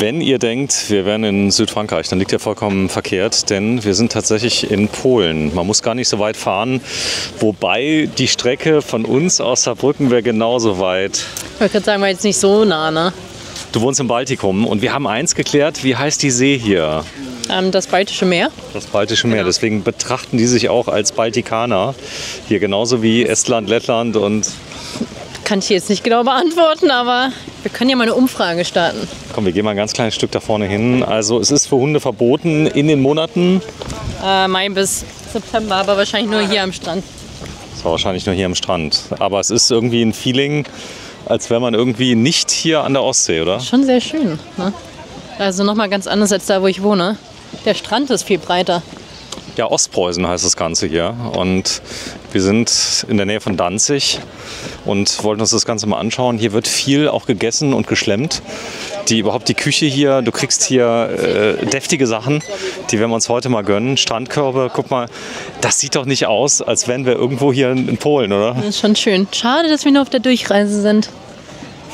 Wenn ihr denkt, wir wären in Südfrankreich, dann liegt ihr vollkommen verkehrt, denn wir sind tatsächlich in Polen. Man muss gar nicht so weit fahren, wobei die Strecke von uns aus Saarbrücken wäre genauso weit. Ich wollte gerade sagen, war jetzt nicht so nah, ne? Du wohnst im Baltikum und wir haben eins geklärt, wie heißt die See hier? Ähm, das Baltische Meer. Das Baltische Meer. Deswegen betrachten die sich auch als Baltikaner. Hier genauso wie Estland, Lettland und Kann ich jetzt nicht genau beantworten, aber wir können ja mal eine Umfrage starten. Komm, wir gehen mal ein ganz kleines Stück da vorne hin. Also es ist für Hunde verboten in den Monaten. Äh, Mai bis September, aber wahrscheinlich nur hier am Strand. Das war wahrscheinlich nur hier am Strand. Aber es ist irgendwie ein Feeling, als wäre man irgendwie nicht hier an der Ostsee, oder? Schon sehr schön. Ne? Also nochmal ganz anders als da, wo ich wohne. Der Strand ist viel breiter. Ja, Ostpreußen heißt das Ganze hier. Und wir sind in der Nähe von Danzig und wollten uns das Ganze mal anschauen. Hier wird viel auch gegessen und geschlemmt. Die, überhaupt die Küche hier, du kriegst hier äh, deftige Sachen, die werden wir uns heute mal gönnen. Strandkörbe, guck mal, das sieht doch nicht aus, als wären wir irgendwo hier in Polen, oder? Das ist schon schön. Schade, dass wir nur auf der Durchreise sind.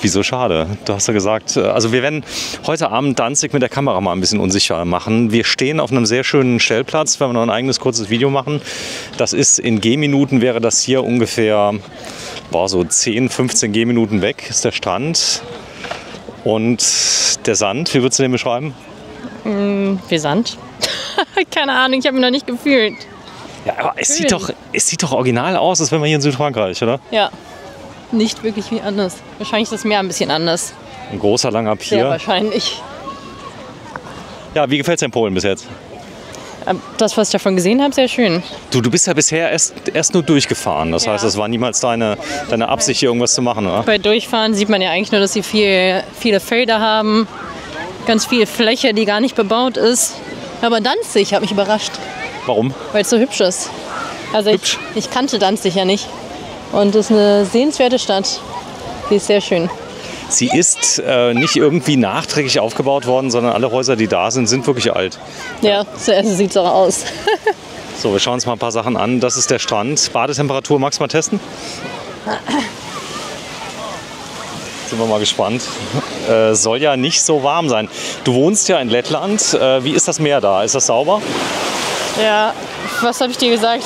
Wieso schade? Du hast ja gesagt, äh, also wir werden heute Abend Danzig mit der Kamera mal ein bisschen unsicher machen. Wir stehen auf einem sehr schönen Stellplatz, wenn wir noch ein eigenes kurzes Video machen. Das ist in Gehminuten wäre das hier ungefähr boah, so 10, 15 Gehminuten weg, ist der Strand. Und der Sand, wie würdest du den beschreiben? Wie Sand? Keine Ahnung, ich habe ihn noch nicht gefühlt. Ja, aber es Schön. sieht, doch, es sieht doch original aus, als wären wir hier in Südfrankreich, oder? Ja. Nicht wirklich wie anders. Wahrscheinlich ist das Meer ein bisschen anders. Ein großer, langer Sehr Pier. wahrscheinlich. Ja, wie gefällt es dir in Polen bis jetzt? Ähm, Das, was ich davon gesehen habe, sehr schön. Du, du bist ja bisher erst, erst nur durchgefahren. Das Ja. heißt, es war niemals deine, deine Absicht, hier irgendwas zu machen, oder? Bei Durchfahren sieht man ja eigentlich nur, dass sie viel, viele Felder haben. Ganz viel Fläche, die gar nicht bebaut ist. Aber Danzig hat mich überrascht, Warum? weil es so hübsch ist. Also ich, Hübsch? ich kannte Danzig ja nicht. Und es ist eine sehenswerte Stadt. Die ist sehr schön. Sie ist äh, nicht irgendwie nachträglich aufgebaut worden, sondern alle Häuser, die da sind, sind wirklich alt. Ja, so also sieht es auch aus. So, wir schauen uns mal ein paar Sachen an. Das ist der Strand. Badetemperatur, magst du mal testen? Sind wir mal gespannt. Äh, soll ja nicht so warm sein. Du wohnst ja in Lettland. Äh, wie ist das Meer da? Ist das sauber? Ja, was habe ich dir gesagt?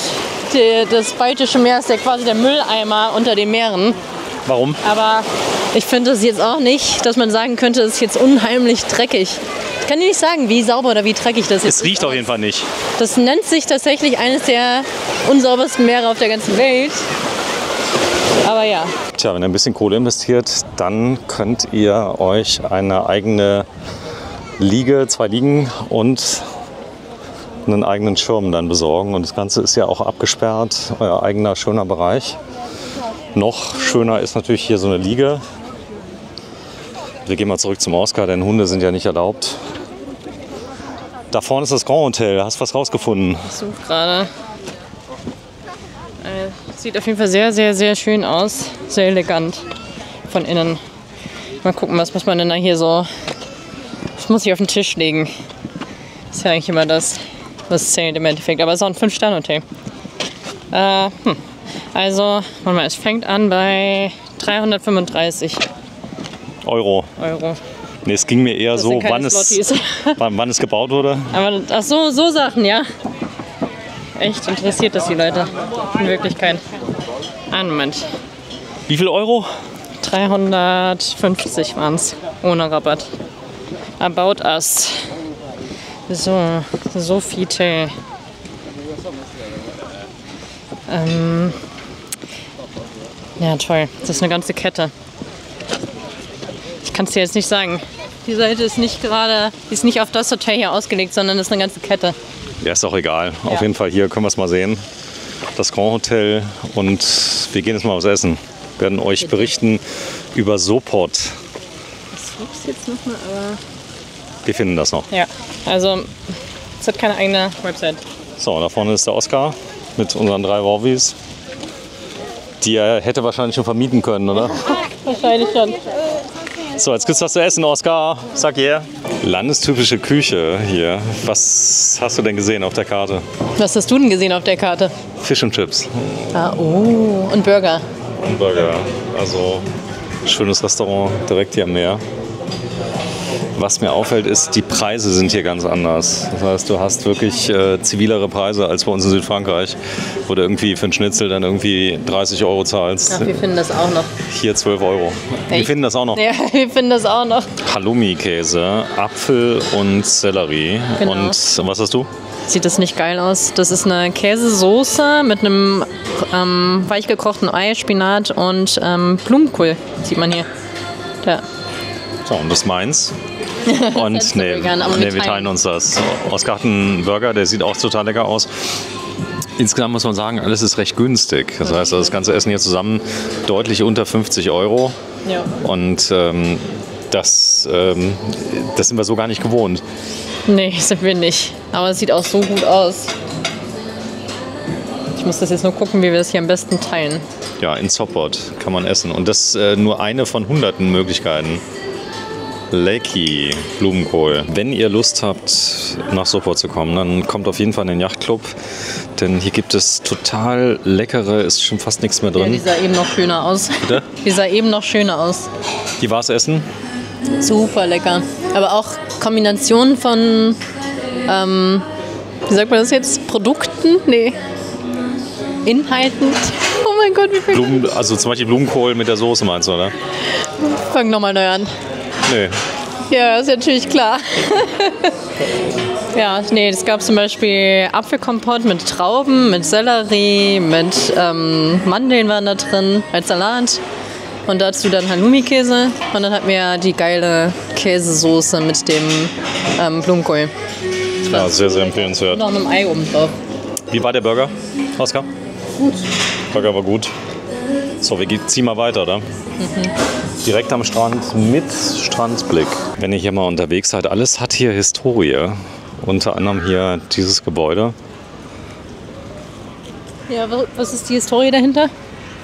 Die, das Baltische Meer ist ja quasi der Mülleimer unter den Meeren. Warum? Aber ich finde es jetzt auch nicht, dass man sagen könnte, es ist jetzt unheimlich dreckig. Ich kann dir nicht sagen, wie sauber oder wie dreckig das jetzt Es riecht ist. auf jeden Fall nicht. Das nennt sich tatsächlich eines der unsaubersten Meere auf der ganzen Welt. Aber ja, Tja, wenn ihr ein bisschen Kohle investiert, dann könnt ihr euch eine eigene Liege, zwei Liegen und einen eigenen Schirm dann besorgen. Und das Ganze ist ja auch abgesperrt, euer eigener schöner Bereich. Noch schöner ist natürlich hier so eine Liege. Wir gehen mal zurück zum Oscar, denn Hunde sind ja nicht erlaubt. Da vorne ist das Grand Hotel. Hast du was rausgefunden? ich suche gerade. Äh, Sieht auf jeden Fall sehr, sehr, sehr schön aus. Sehr elegant von innen. Mal gucken, was muss man denn da hier so. Was muss ich auf den Tisch legen? Ist ja eigentlich immer das, was zählt im Endeffekt. Aber es ist auch ein 5-Sterne-Hotel. Äh, hm. Also, warte mal, es fängt an bei 335 Euro. Euro. Nee, es ging mir eher Das so, wann es, wann, wann es gebaut wurde. Aber ach so, so Sachen, ja. Echt interessiert das die Leute. In Wirklichkeit. Einen Moment. Wie viel Euro? 350 waren es. Ohne Rabatt. About Us. So, Sofitel. Ähm. Ja, toll. Das ist eine ganze Kette. Ich kann es dir jetzt nicht sagen. Die Seite ist nicht gerade, die ist nicht auf das Hotel hier ausgelegt, sondern das ist eine ganze Kette. Ja, ist auch egal. Ja. Auf jeden Fall hier können wir es mal sehen. Das Grand Hotel und wir gehen jetzt mal was essen. Wir werden euch berichten über Sopot. Das jetzt nochmal, aber. Wir finden das noch. Ja, also es hat keine eigene Website. So, da vorne ist der Oscar mit unseren drei Warwies. Die er hätte wahrscheinlich schon vermieten können, oder? Wahrscheinlich schon. So, jetzt gibt's was zu essen, Oscar. Sag ihr. Landestypische Küche hier. Was hast du denn gesehen auf der Karte? Was hast du denn gesehen auf der Karte? Fish und Chips. Ah, oh. Und Burger. Und Burger. Also schönes Restaurant direkt hier am Meer. Was mir auffällt, ist, die Preise sind hier ganz anders. Das heißt, du hast wirklich äh, zivilere Preise als bei uns in Südfrankreich, wo du irgendwie für einen Schnitzel dann irgendwie 30 Euro zahlst. Ach, wir finden das auch noch. Hier 12 Euro. Wir finden das auch noch. Ja, wir finden das auch noch. Halloumi-Käse, Apfel und Sellerie. Genau. Und was hast du? Sieht das nicht geil aus? Das ist eine Käsesoße mit einem ähm, weichgekochten Ei, Spinat und ähm, Blumenkohl. Sieht man hier. Da. So, und das ist meins. Und nee, vegan, nee, wir teilen. teilen uns das. Oskar hat einen Burger, der sieht auch total lecker aus. Insgesamt muss man sagen, alles ist recht günstig. Das heißt, das ganze Essen hier zusammen deutlich unter 50 Euro. Ja. Und ähm, das, ähm, das sind wir so gar nicht gewohnt. Nee, sind wir nicht. Aber es sieht auch so gut aus. Ich muss das jetzt nur gucken, wie wir das hier am besten teilen. Ja, in Sopot kann man essen. Und das äh, nur eine von hunderten Möglichkeiten. Lecky Blumenkohl. Wenn ihr Lust habt, nach Sopot zu kommen, dann kommt auf jeden Fall in den Yachtclub. Denn hier gibt es total leckere, ist schon fast nichts mehr Ja, die drin. sah eben noch schöner aus. Bitte? Die sah eben noch schöner aus. Die war's essen. Super lecker. Aber auch Kombination von, ähm, wie sagt man das jetzt? Produkten? Nee. Inhalten. Oh mein Gott, wie viel. Blumen, also zum Beispiel Blumenkohl mit der Soße meinst du, oder? Fang nochmal neu an. Nee. Ja, ist natürlich klar. ja, nee, es gab zum Beispiel Apfelkompott mit Trauben, mit Sellerie, mit ähm, Mandeln waren da drin als Salat. Und dazu dann Halloumi-Käse. Und dann hatten wir die geile Käsesoße mit dem ähm, Blumenkohl. Ja, sehr, sehr empfehlenswert. Noch einem Ei oben drauf. Wie war der Burger, Oskar? Gut. Burger war gut. So, wir ziehen mal weiter, oder? Direkt am Strand mit Strandblick. Wenn ihr hier mal unterwegs seid, alles hat hier Historie. Unter anderem hier dieses Gebäude. Ja, wa- was ist die Historie dahinter?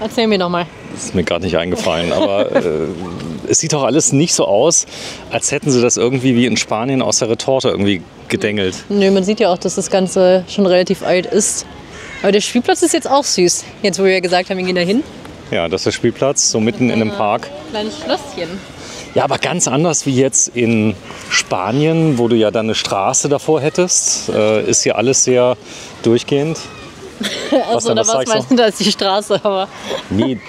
Erzähl mir doch mal. Das ist mir gerade nicht eingefallen, aber äh, es sieht doch alles nicht so aus, als hätten sie das irgendwie wie in Spanien aus der Retorte irgendwie gedengelt. Nö, man sieht ja auch, dass das Ganze schon relativ alt ist. Aber der Spielplatz ist jetzt auch süß. Jetzt, wo wir ja gesagt haben, wir gehen da hin. Ja, das ist der Spielplatz, so mitten in einem Park. Kleines Schlösschen. Ja, aber ganz anders wie jetzt in Spanien, wo du ja dann eine Straße davor hättest, äh, ist hier alles sehr durchgehend. Also, denn, oder was was meinst du, da ist die Straße, aber. Nee,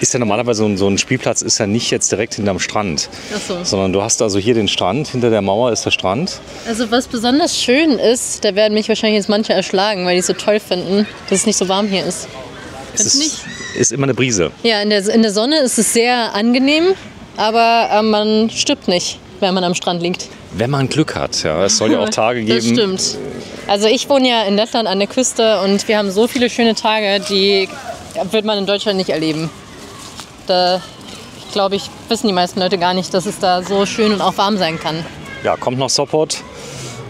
ist ja normalerweise so ein, so ein Spielplatz ist ja nicht jetzt direkt hinterm Strand, Ach so. sondern du hast also hier den Strand, hinter der Mauer ist der Strand. Also, was besonders schön ist, da werden mich wahrscheinlich jetzt manche erschlagen, weil die es so toll finden, dass es nicht so warm hier ist. Es ist, nicht? ist immer eine Brise. Ja, in der, in der Sonne ist es sehr angenehm, aber äh, man stirbt nicht, wenn man am Strand liegt. Wenn man Glück hat, ja. Es soll ja auch Tage Das geben. stimmt. Also ich wohne ja in Lettland an der Küste und wir haben so viele schöne Tage, die wird man in Deutschland nicht erleben. Da glaube ich, wissen die meisten Leute gar nicht, dass es da so schön und auch warm sein kann. Ja, kommt nach Sopot.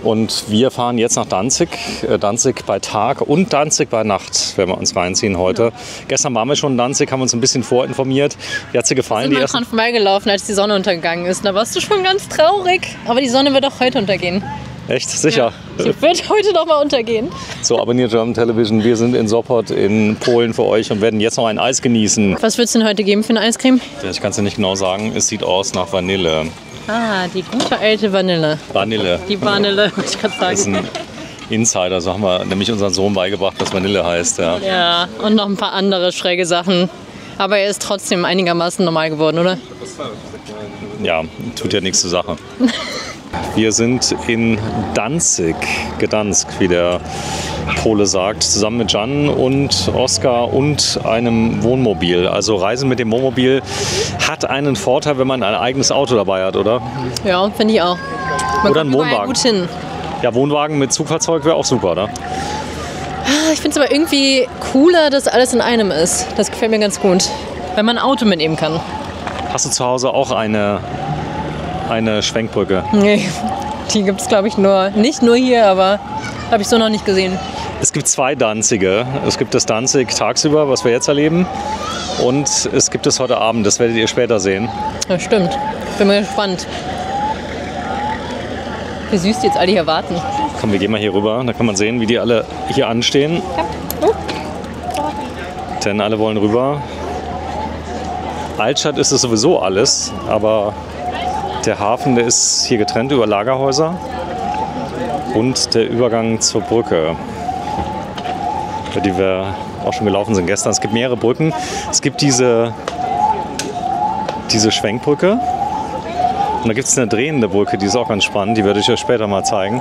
Und wir fahren jetzt nach Danzig. Äh, Danzig bei Tag und Danzig bei Nacht, werden wir uns reinziehen heute. Gestern waren wir schon in Danzig, haben uns ein bisschen vorinformiert. Wie hat sie gefallen? Sind Die wir ersten dran vorbeigelaufen, als die Sonne untergegangen ist. Da warst du schon ganz traurig. Aber die Sonne wird auch heute untergehen. Echt? Sicher? Sie wird heute noch mal untergehen. So, abonniert German Television. Wir sind in Sopot in Polen für euch und werden jetzt noch ein Eis genießen. Was wird es denn heute geben für eine Eiscreme? Ja, Ich kann es dir nicht genau sagen. Es sieht aus nach Vanille. Ah, die gute alte Vanille. Vanille. Die Vanille, wollte ich gerade Das ist sagen. ein Insider. So haben wir nämlich unseren Sohn beigebracht, was Vanille heißt. Ja. Ja, und noch ein paar andere schräge Sachen. Aber er ist trotzdem einigermaßen normal geworden, oder? ja, tut ja nichts zur Sache. Wir sind in Danzig, Gdansk, wie der Pole sagt, zusammen mit Jan und Oskar und einem Wohnmobil. Also Reisen mit dem Wohnmobil hat einen Vorteil, wenn man ein eigenes Auto dabei hat, oder? Ja, finde ich auch. Man Oder ein Wohnwagen. gut hin. Ja, Wohnwagen mit Zugfahrzeug wäre auch super, oder? Ah, Ich finde es aber irgendwie cooler, dass alles in einem ist. Das gefällt mir ganz gut. Wenn man ein Auto mitnehmen kann. Hast du zu Hause auch eine, eine Schwenkbrücke? Nee, die gibt es, glaube ich, nur. Nicht nur hier, aber habe ich so noch nicht gesehen. Es gibt zwei Danzige. Es gibt das Danzig tagsüber, was wir jetzt erleben. Und es gibt es heute Abend, das werdet ihr später sehen. Ja, stimmt. Bin mal gespannt. Wie süß die jetzt alle hier warten. Komm, wir gehen mal hier rüber. Da kann man sehen, wie die alle hier anstehen. Denn alle wollen rüber. Altstadt ist es sowieso alles, aber Der Hafen, der ist hier getrennt über Lagerhäuser und der Übergang zur Brücke, über die wir auch schon gelaufen sind gestern. Es gibt mehrere Brücken. Es gibt diese, diese Schwenkbrücke und da gibt es eine drehende Brücke, die ist auch ganz spannend. Die werde ich euch später mal zeigen.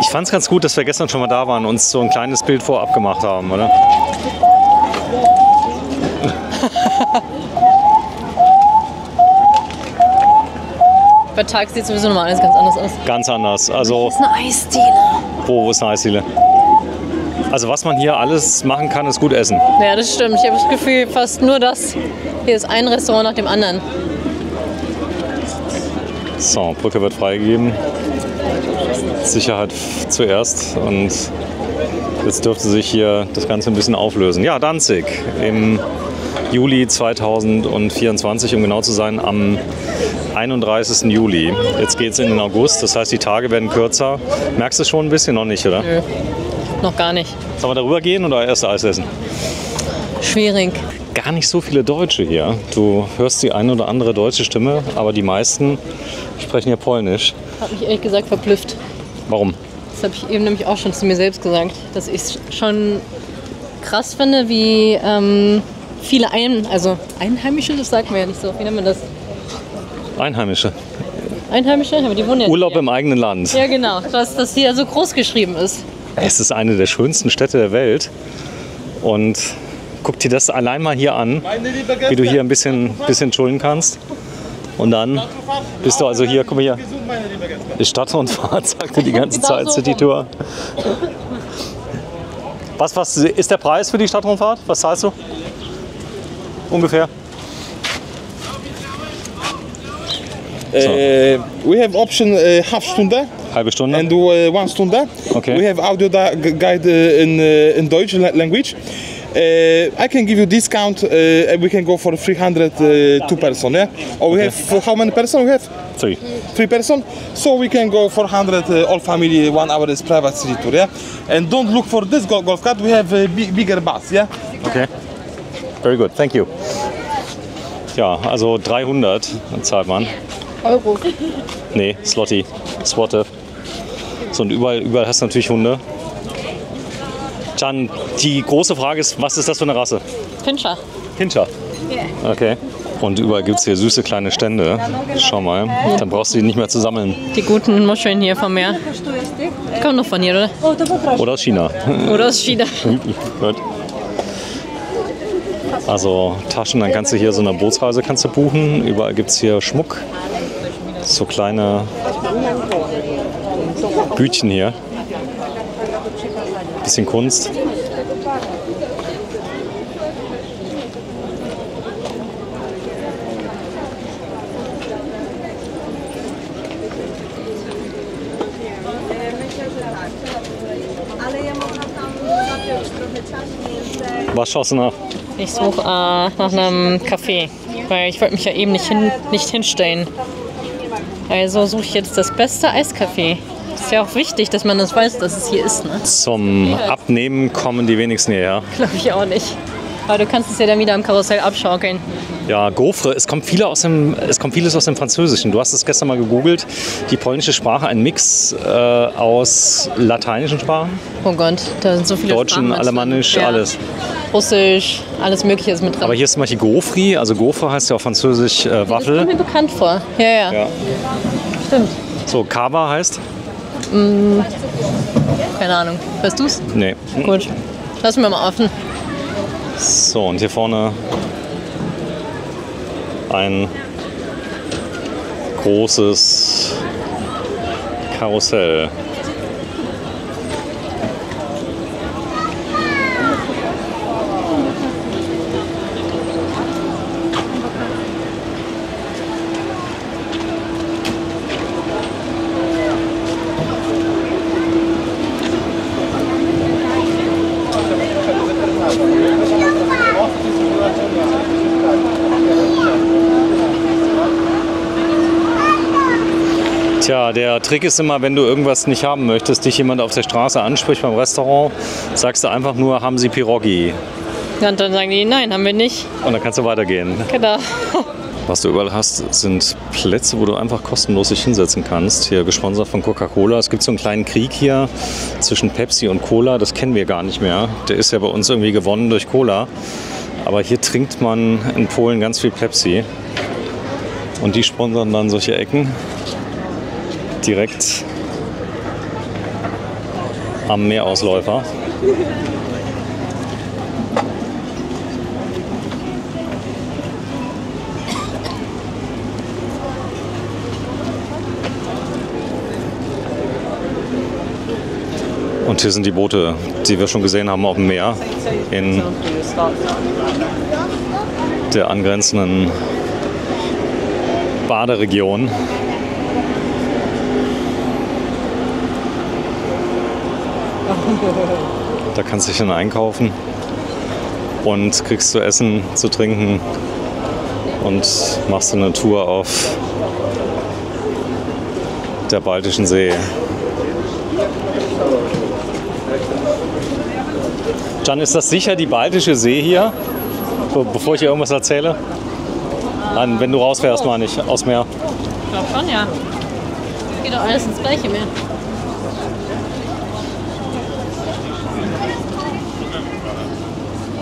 Ich fand es ganz gut, dass wir gestern schon mal da waren und uns so ein kleines Bild vorab gemacht haben, oder? Bei Tag sieht sowieso nochmal alles ganz anders aus. Ganz anders. Also, Das ist eine Eisdiele. wo, wo ist eine Eisdiele? Also, was man hier alles machen kann, ist gut essen. Ja, das stimmt. Ich habe das Gefühl, fast nur das. Hier ist ein Restaurant nach dem anderen. So, Brücke wird freigegeben. Sicherheit zuerst und jetzt dürfte sich hier das Ganze ein bisschen auflösen. Ja, Danzig im Juli 2024, um genau zu sein, am 31. Juli. Jetzt geht es in den August, das heißt, die Tage werden kürzer. Merkst du es schon ein bisschen? Noch nicht, oder? Nö, noch gar nicht. Sollen wir darüber gehen oder erst Eis essen? Schwierig. Gar nicht so viele Deutsche hier. Du hörst die eine oder andere deutsche Stimme, aber die meisten sprechen hier Polnisch. Hat mich ehrlich gesagt verblüfft. Warum? Das habe ich eben nämlich auch schon zu mir selbst gesagt, dass ich es schon krass finde, wie ähm, viele Ein also Einheimische, das sagt man ja nicht so. Wie nennt man das? Einheimische. Einheimische? Aber die wohnen ja Urlaub hier. im eigenen Land. Ja, genau. Dass das hier so groß geschrieben ist. Es ist eine der schönsten Städte der Welt. Und guck dir das allein mal hier an, wie du hier ein bisschen, bisschen chillen kannst. Und dann bist du also hier, guck mal hier, Stadtrundfahrt, sagt er die ganze Genau Zeit, so City Tour. Was, was ist der Preis für die Stadtrundfahrt? Was zahlst du? Ungefähr? Uh, we have option uh, half Stunde Halbe Stunde? and uh, one Stunde. Okay. We have audio guide in uh, in Deutsch la- language. Uh, I can give you discount uh, and we can go for 300 uh, two person. Yeah. Or we have for how many person we have? Three. Three person. So we can go 400 uh, all family. One hour is private city tour. Yeah. And don't look for this golf, golf cart. We have a bigger bus. Yeah. Okay. Very good, thank you. Ja, also 300 zahlt man. Euro. Nee, Slotty, Swotte. So und überall, überall hast du natürlich Hunde. Can, die große Frage ist, was ist das für eine Rasse? Pinscher. Pinscher. Okay. Und überall gibt es hier süße kleine Stände. Schau mal, dann brauchst du die nicht mehr zu sammeln. Die guten Muscheln hier vom Meer. Kommen doch von hier, oder? Oder aus China. Oder aus China. Also Taschen, dann kannst du hier so eine Bootsreise kannst du buchen. Überall gibt es hier Schmuck. So kleine Bütchen hier. Ciaśniej, że... Was schaust du nach? Ich suche äh, nach einem Café, weil ich wollte mich ja eben nicht, hin, nicht hinstellen. Also suche ich jetzt das beste Eiscafé. Ist ja auch wichtig, dass man das weiß, dass es hier ist, ne? Zum Abnehmen kommen die wenigsten hierher. Glaube ich auch nicht. Aber du kannst es ja dann wieder am Karussell abschaukeln. Ja, Gaufre, es kommt, viele aus dem, es kommt vieles aus dem Französischen. Du hast es gestern mal gegoogelt. Die polnische Sprache, ein Mix äh, aus lateinischen Sprachen, Oh Gott, da sind so viele Deutschen, Sprachen. Alemannisch, Ja. alles. Russisch, alles Mögliche ist mit drin. Aber hier ist zum Beispiel Gofri, also Gofre heißt ja auf Französisch äh, das kommt Waffel. mir bekannt vor. Ja, ja, Ja. stimmt. So, Kava heißt? Keine Ahnung. Weißt du's? Nee. Gut. Lassen wir mal offen. So, und hier vorne ein großes Karussell. Der Trick ist immer, wenn du irgendwas nicht haben möchtest, dich jemand auf der Straße anspricht beim Restaurant, sagst du einfach nur, haben Sie Pirogi? Ja, und dann sagen die, nein, haben wir nicht. Und dann kannst du weitergehen. Genau. Was du überall hast, sind Plätze, wo du einfach kostenlos dich hinsetzen kannst. Hier gesponsert von Coca-Cola. Es gibt so einen kleinen Krieg hier zwischen Pepsi und Cola. Das kennen wir gar nicht mehr. Der ist ja bei uns irgendwie gewonnen durch Cola. Aber hier trinkt man in Polen ganz viel Pepsi. Und die sponsern dann solche Ecken direkt am Meerausläufer. Und hier sind die Boote, die wir schon gesehen haben auf dem Meer in der angrenzenden Baderegion. Da kannst du dich dann einkaufen und kriegst zu essen, zu trinken und machst eine Tour auf der Baltischen See. Jan, ist das sicher die Baltische See hier? Be bevor ich hier irgendwas erzähle? Nein, wenn du rausfährst, meine ich, aus Meer. Ich glaube schon, ja. Geht doch alles ins gleiche Meer.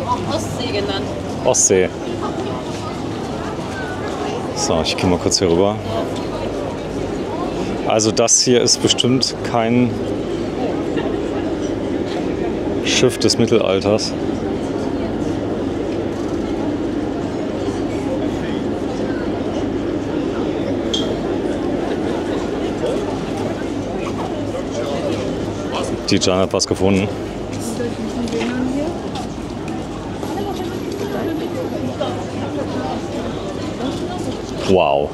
Auch Ostsee genannt. Ostsee. So, ich gehe mal kurz hier rüber. Also das hier ist bestimmt kein Schiff des Mittelalters. Die Jan hat was gefunden. Wow.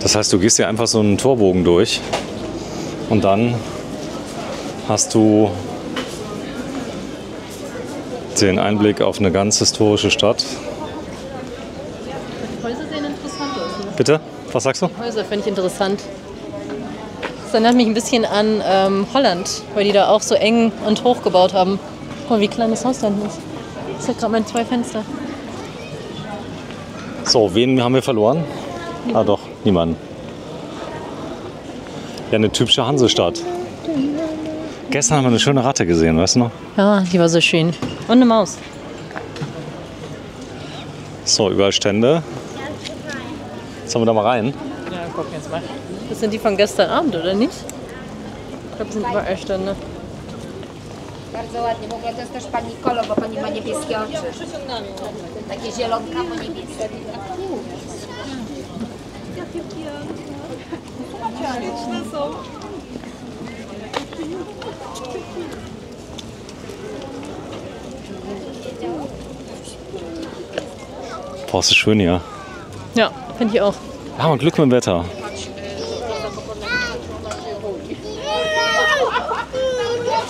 Das heißt, du gehst hier einfach so einen Torbogen durch und dann hast du den Einblick auf eine ganz historische Stadt. Die Häuser sehen interessant aus. Ne? Bitte? Was sagst du? Häuser finde ich interessant. Das erinnert mich ein bisschen an ähm, Holland, weil die da auch so eng und hoch gebaut haben. Guck mal, wie klein das Haus da hinten ist. Das hat gerade mal zwei Fenster. So, wen haben wir verloren? Ah doch, niemanden. Ja, eine typische Hansestadt. Gestern haben wir eine schöne Ratte gesehen, weißt du noch? Ja, die war so schön. Und eine Maus. So, überall Stände. Sollen wir da mal rein? Ja, gucken jetzt mal. Das sind die von gestern Abend, oder nicht? Ich glaube, das sind überall Stände. Bardzo ładnie. W ogóle to jest też pani kolor, bo pani ma niebieskie oczy. Takie zielonkawo niebieskie. Boah, ist das schön hier. Ja, finde ich auch. Wir haben Glück mit dem Wetter.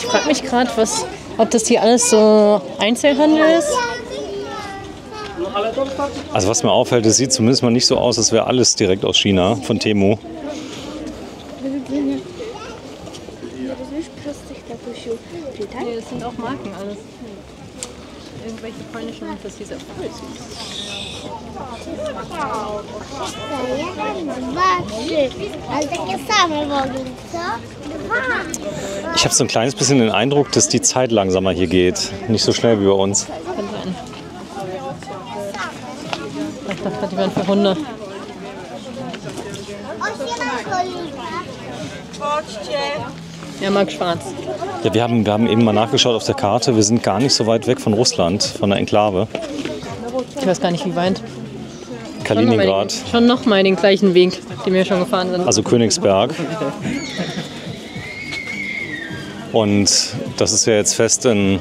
Frage mich gerade, was, ob das hier alles so Einzelhandel ist. Also was mir auffällt, es sieht zumindest mal nicht so aus, als wäre alles direkt aus China, von Temu. Nee, das sind auch Marken alles. Irgendwelche polnischen das hieß auch Ich habe so ein kleines bisschen den Eindruck, dass die Zeit langsamer hier geht. Nicht so schnell wie bei uns. Ich dachte, die wären für Hunde. Er mag schwarz. Ja, wir haben, wir haben eben mal nachgeschaut auf der Karte. Wir sind gar nicht so weit weg von Russland, von der Enklave. Ich weiß gar nicht, wie weit. Kaliningrad, Schon nochmal den gleichen Weg, den wir schon gefahren sind. also Königsberg. Und das ist ja jetzt fest in,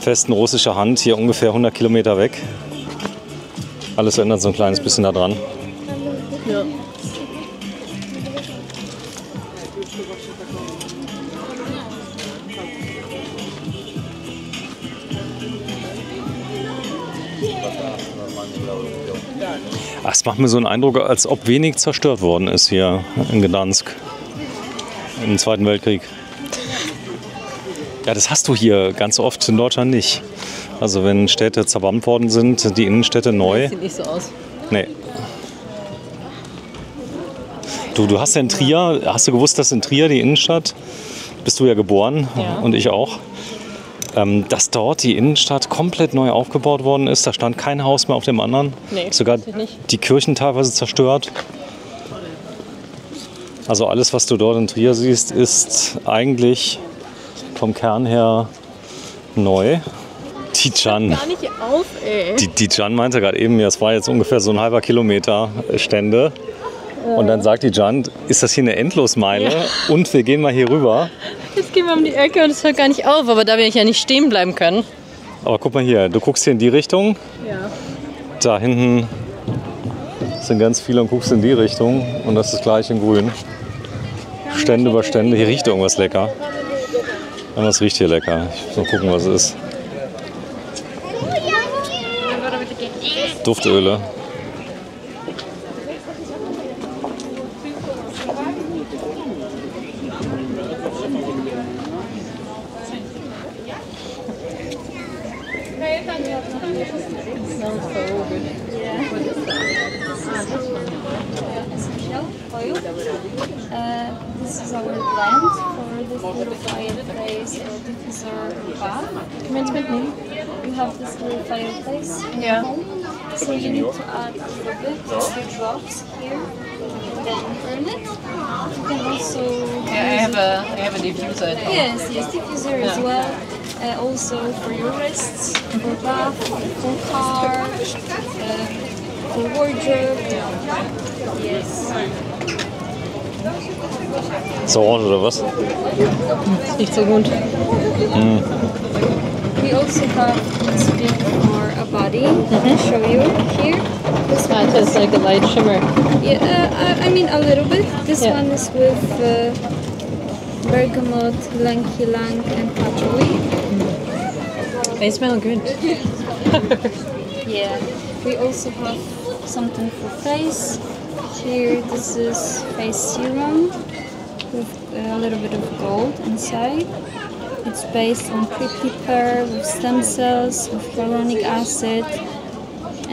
fest in russischer Hand, hier ungefähr 100 Kilometer weg. Alles ändert so ein kleines bisschen daran. Ja. Ach, es macht mir so einen Eindruck, als ob wenig zerstört worden ist hier in Gdansk im Zweiten Weltkrieg. Ja, das hast du hier ganz oft in Deutschland nicht. Also wenn Städte zerbombt worden sind, die Innenstädte neu. Sieht nicht so aus. Nee. Du, du hast ja in Trier, hast du gewusst, dass in Trier, die Innenstadt, bist du ja geboren Ja. und ich auch, ähm, dass dort die Innenstadt komplett neu aufgebaut worden ist. Da stand kein Haus mehr auf dem anderen. Nee, Sogar die Kirchen teilweise zerstört. Also alles, was du dort in Trier siehst, ist eigentlich vom Kern her neu. Die Can. Gar nicht auf, ey. Die, die Jan meinte gerade eben, ja, es war jetzt ungefähr so ein halber Kilometer Stände. Und dann sagt die Jan, ist das hier eine Endlosmeile? Und wir gehen mal hier rüber. Jetzt gehen wir um die Ecke und es hört gar nicht auf, aber da wir ja nicht stehen bleiben können. Aber guck mal hier, du guckst hier in die Richtung. Ja. Da hinten sind ganz viele und guckst in die Richtung. Und das ist gleich in grün. Stände über Stände. Hier riecht irgendwas lecker. Irgendwas riecht hier lecker. Ich muss mal gucken, was es ist. Duftöle. Ist nicht so gut. We also have bit for a body. I'll show you here. This one has like a light shimmer. Yeah, uh, I, I mean a little bit. This Yeah. one is with uh, bergamot, lanky lang, and patchouli. They smell good. Yeah. We also have something for face. Here, this is face serum with a little bit of gold inside. It's based on prickly pear with stem cells, with hyaluronic acid.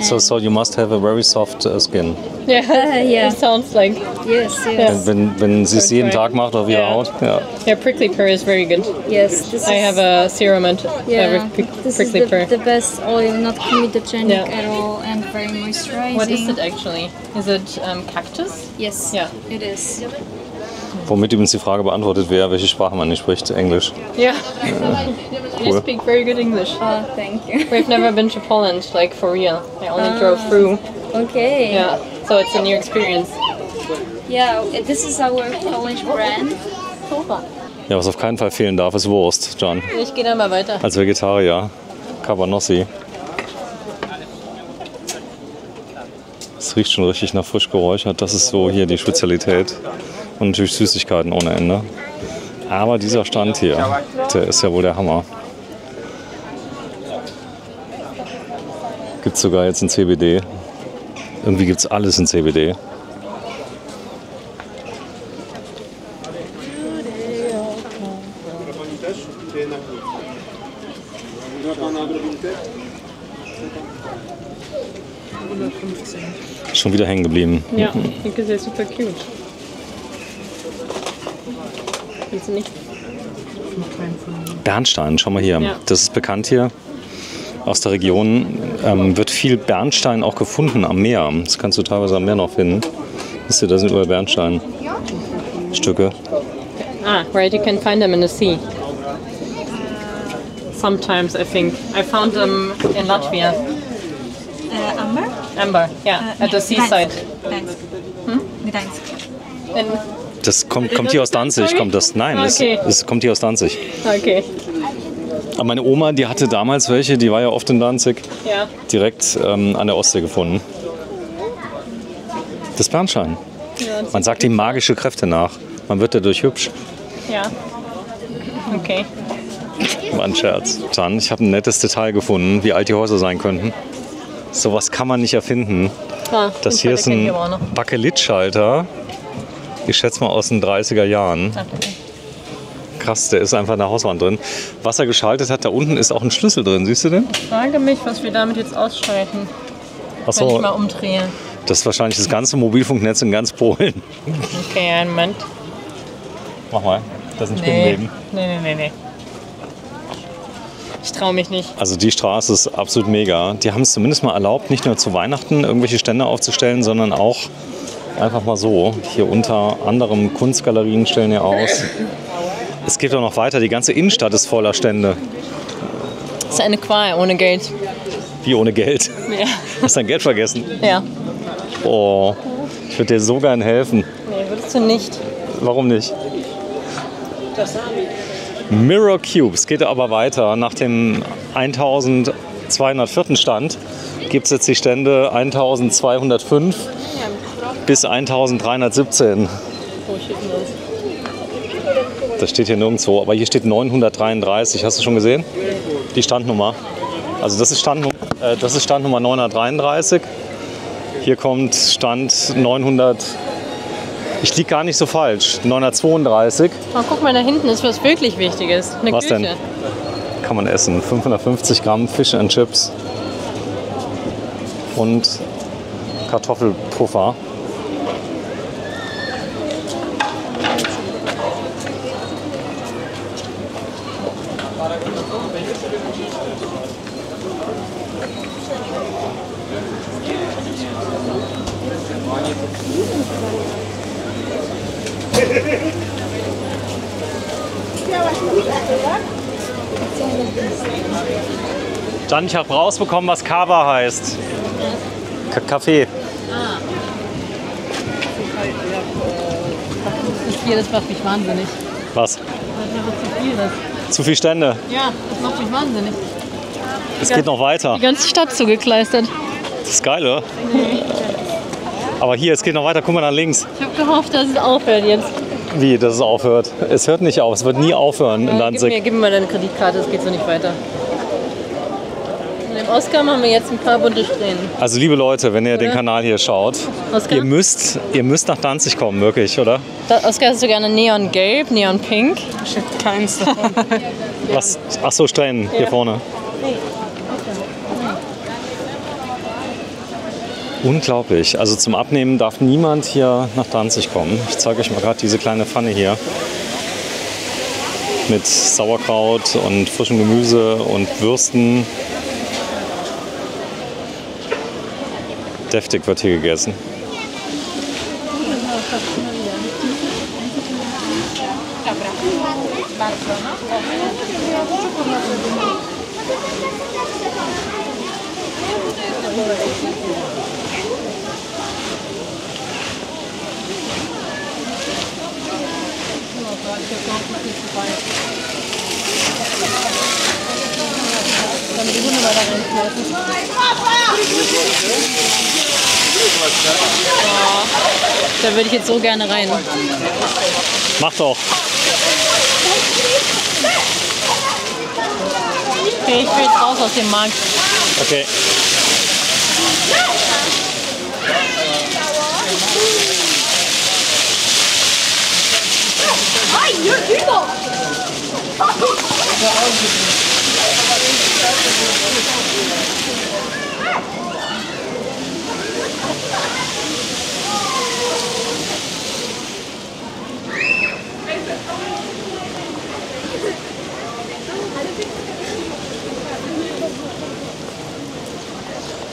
So, so you must have a very soft uh, skin. Yeah, yeah. it sounds like. Yes, yes, Wenn, wenn sie es So jeden dry. Tag macht auf ihre Ja. Haut. Ja. Yeah, prickly pear is very good. yes. This I is, have a serum and Yeah, with prick- this is prickly the, pear. the best oil, not comedogenic Yeah. at all, and very moisturizing. What is it actually? Is it um, cactus? Yes, Yeah. it is. Womit übrigens die Frage beantwortet wäre, welche Sprache man nicht spricht. Englisch. Yeah. you Cool. speak very good English. Oh, thank you. We've never been to Poland, like for real. I only drove through. Okay. Yeah, so it's a new experience. Yeah, this is our Polish brand. Ja, was auf keinen Fall fehlen darf, ist Wurst, John. Ich gehe dann mal weiter. Als Vegetarier. Cabanossi. Es riecht schon richtig nach frisch geräuchert. Das ist so hier die Spezialität. Und natürlich Süßigkeiten ohne Ende. Aber dieser Stand hier, der ist ja wohl der Hammer. Gibt sogar jetzt in CBD. Irgendwie gibt es alles in CBD. Schon wieder hängen geblieben. Ja, because they're super cute. Willst du nicht? Bernstein, schau mal hier. Ja. Das ist bekannt hier aus der Region. Ähm, wird viel Bernstein auch gefunden am Meer. Das kannst du teilweise am Meer noch finden. Wisst ihr, da sind überall Bernsteinstücke. Ah, right, you can find them in the sea. Sometimes, I think. I found them in Latvia. Uh, Amber? Amber, yeah, at the seaside. Gdańsk. Gdańsk. In, Das kommt, kommt hier aus Danzig. Kommt das? Nein, das, Okay. das kommt hier aus Danzig. okay, Aber meine Oma, die hatte damals welche, die war ja oft in Danzig, ja. direkt ähm, an der Ostsee gefunden. Das Bernstein. Ja, das- Man sagt ihm magische Kräfte nach. Man wird dadurch hübsch. ja. Okay. War ein Scherz. Dann, ich habe ein nettes Detail gefunden, wie alt die Häuser sein könnten. Sowas kann man nicht erfinden. Ah, Das hier ist ein. Bakelitschalter. Ich schätze mal aus den 30er Jahren. Krass, der ist einfach in der Hauswand drin. Was er geschaltet hat, da unten ist auch ein Schlüssel drin. Siehst du den? Ich frage mich, was wir damit jetzt ausschalten, wenn ich Achso, mal umdrehe. das ist wahrscheinlich das ganze Mobilfunknetz in ganz Polen. Okay, einen Moment. Mach mal. Das ist ein Nee, Spinnenleben. nee, nee, nee. nee. Ich traue mich nicht. Also die Straße ist absolut mega. Die haben es zumindest mal erlaubt, nicht nur zu Weihnachten irgendwelche Stände aufzustellen, sondern auch einfach mal so. Hier unter anderem Kunstgalerien stellen ja aus. Es geht auch noch weiter. Die ganze Innenstadt ist voller Stände. Das ist eine Qual ohne Geld. Wie ohne Geld. Ja. Hast dein Geld vergessen? ja. Oh, ich würde dir so gern helfen. Nee, würdest du nicht. Warum nicht? Mirror Cubes geht aber weiter. Nach dem 1204. Stand gibt es jetzt die Stände 1205 bis 1317. Wo steht denn das? Das steht hier nirgendwo, aber hier steht 933. Hast du schon gesehen? Die Standnummer. Also das ist, Standnum äh, das ist Standnummer 933. Hier kommt Stand 900. Ich liege gar nicht so falsch. 932 Oh, guck mal, da hinten ist was wirklich Wichtiges. Eine Was Küche. denn? kann man essen. 550 Gramm Fish and Chips und Kartoffelpuffer. Dann, ich habe rausbekommen, was Kava heißt. K Kaffee. Viel, das macht mich wahnsinnig. Was? Das ist zu viel. Das. Zu viele Stände. Ja, das macht mich wahnsinnig. Es geht noch weiter. Die ganze Stadt zugekleistert. Das ist geil, oder? Aber hier, es geht noch weiter. Guck mal nach links. Ich habe gehofft, dass es aufhört jetzt. Wie, dass es aufhört. Es hört nicht auf. Es wird nie aufhören in gib, mir, Danzig. gib mir mal deine Kreditkarte, das geht so nicht weiter. Oscar machen wir jetzt ein paar bunte Strähnen. Also liebe Leute, wenn ihr den Oder? Kanal hier schaut, ihr müsst, ihr müsst nach Danzig kommen, wirklich, oder? Da, Oscar, hast du gerne Neon-Gelb, Neon-Pink? Keins davon. Was? Ach so, Strähnen hier vorne. Unglaublich. Also zum Abnehmen darf niemand hier nach Danzig kommen. Ich zeige euch mal gerade diese kleine Pfanne hier. Mit Sauerkraut und frischem Gemüse und Würsten. Deftig wird hier gegessen. Da würde ich jetzt so gerne rein. Mach doch. Okay, ich will jetzt raus aus dem Markt. Okay.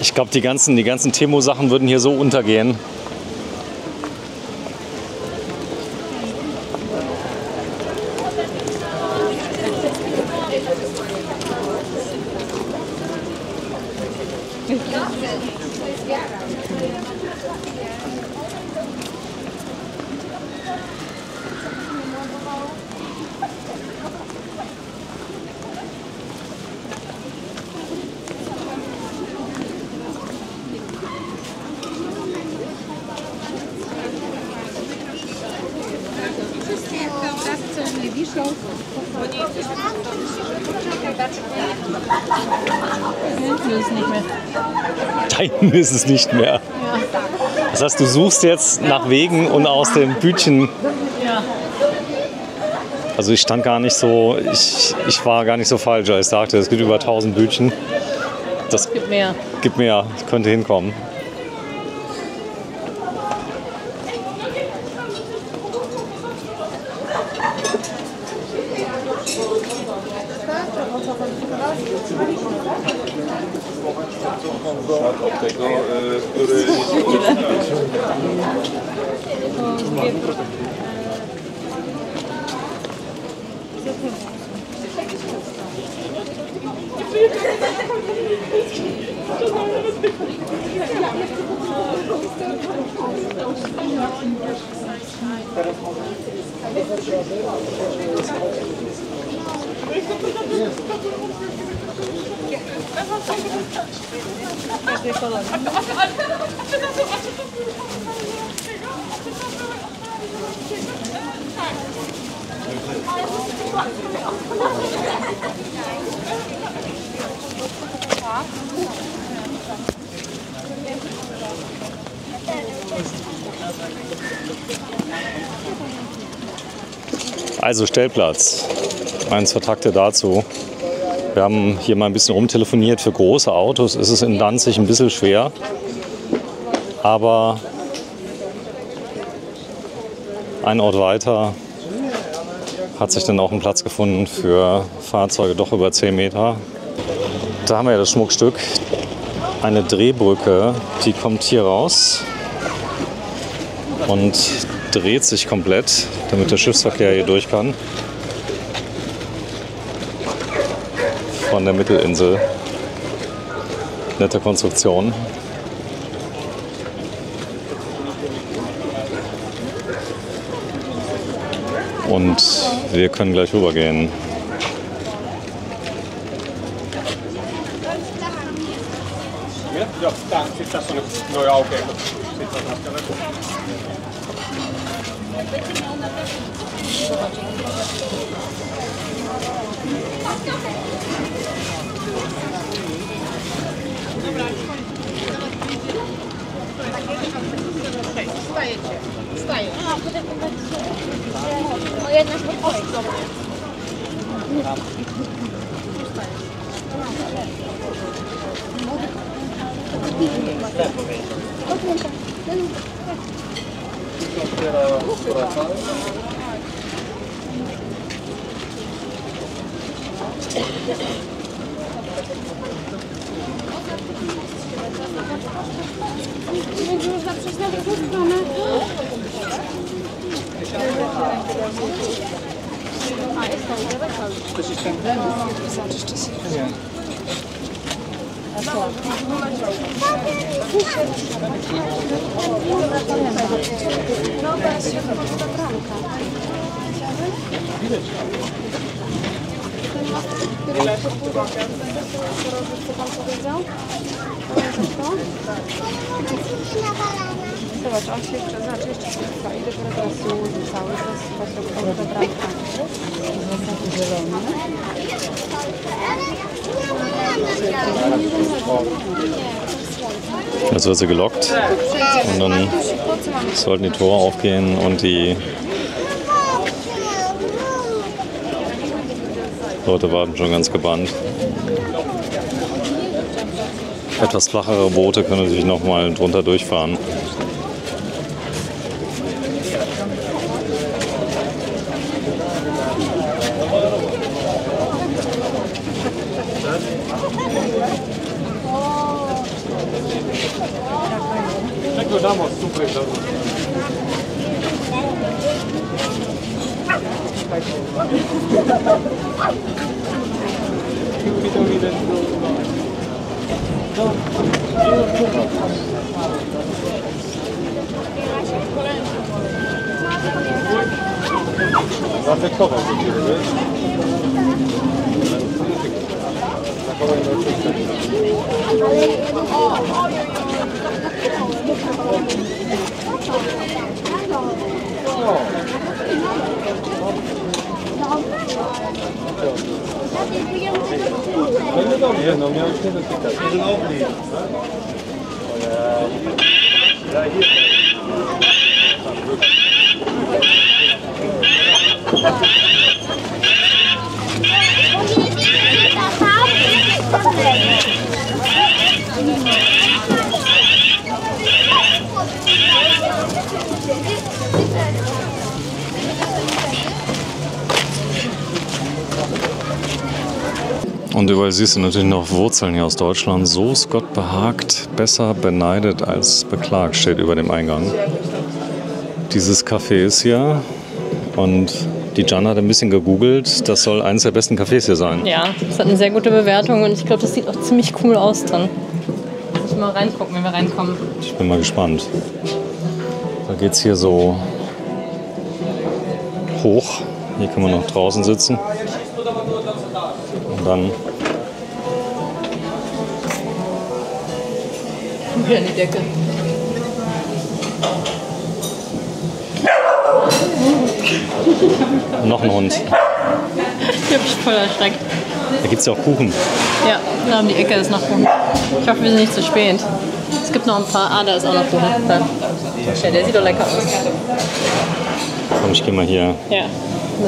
Ich glaube, die ganzen, die ganzen Temo-Sachen würden hier so untergehen. Hinten ist es nicht mehr. Das heißt, du suchst jetzt nach Wegen und aus dem Bütchen. Also ich stand gar nicht so, ich, ich war gar nicht so falsch, als ich sagte, es gibt über 1000 Bütchen. Das Gib mehr. gibt mehr, ich könnte hinkommen. Also Stellplatz. Ein, zwei Takte dazu. Wir haben hier mal ein bisschen rumtelefoniert. Für große Autos ist es in Danzig ein bisschen schwer. Aber ein Ort weiter hat sich dann auch ein Platz gefunden für Fahrzeuge doch über 10 Meter. Da haben wir ja das Schmuckstück. Eine Drehbrücke, die kommt hier raus und dreht sich komplett, damit der Schiffsverkehr hier durch kann. Von der Mittelinsel. Nette Konstruktion. Und wir können gleich rübergehen. jedno żeby poszło. Dobra. Jetzt wird sie gelockt und dann sollten die Tore aufgehen und die Leute warten schon ganz gebannt. Etwas flachere Boote können natürlich noch mal drunter durchfahren. zakował na No nie no nie. No, Und überall siehst du natürlich noch Wurzeln hier aus Deutschland. So ist Gott behagt, besser beneidet als beklagt, steht über dem Eingang. Dieses Café ist hier und die Jan hat ein bisschen gegoogelt. Das soll eines der besten Cafés hier sein. Ja, es hat eine sehr gute Bewertung und ich glaube, das sieht auch ziemlich cool aus drin. Muss mal reingucken, wenn wir reinkommen. Ich bin mal gespannt. Da geht es hier so hoch. Hier kann man noch draußen sitzen. Und dann Wieder in die Decke. noch ein Hund. Ich habe mich voll erschreckt. Da gibt es ja auch Kuchen. Ja, da um die Ecke ist noch Kuchen. Ich hoffe, wir sind nicht zu spät. Es gibt noch ein paar. Ah, da ist auch noch Kuchen. Ja, der sieht doch lecker aus. Komm, ich gehe mal hier Ja.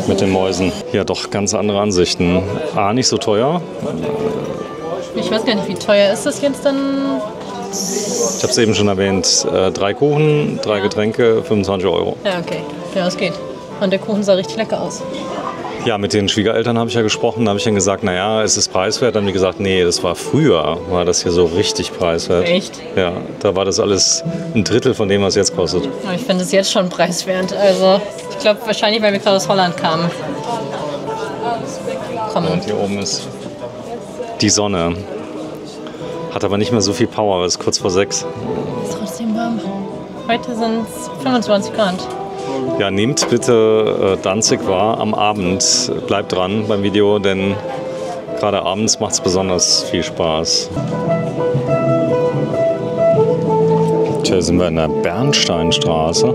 Mit den Mäusen. Ja, doch ganz andere Ansichten. A, nicht so teuer. ich weiß gar nicht, wie teuer ist das jetzt dann? Ich habe es eben schon erwähnt. Äh, drei Kuchen, drei Getränke, 25 Euro. Ja, okay. Ja, das geht. Und der Kuchen sah richtig lecker aus. Ja, mit den Schwiegereltern habe ich ja gesprochen. Da habe ich dann gesagt, naja, ist es preiswert? Dann haben die gesagt, nee, das war früher, war das hier so richtig preiswert. Echt? Ja, da war das alles ein Drittel von dem, was jetzt kostet. Aber ich finde es jetzt schon preiswert. Also, ich glaube wahrscheinlich, weil wir gerade aus Holland kamen. Kommen. Und hier oben ist die Sonne. Hat aber nicht mehr so viel Power, es ist kurz vor sechs. Ist trotzdem warm. Heute sind es 25 Grad. Ja, nehmt bitte äh, Danzig wahr am Abend. Bleibt dran beim Video, denn gerade abends macht es besonders viel Spaß. Tja, sind wir in der Bernsteinstraße.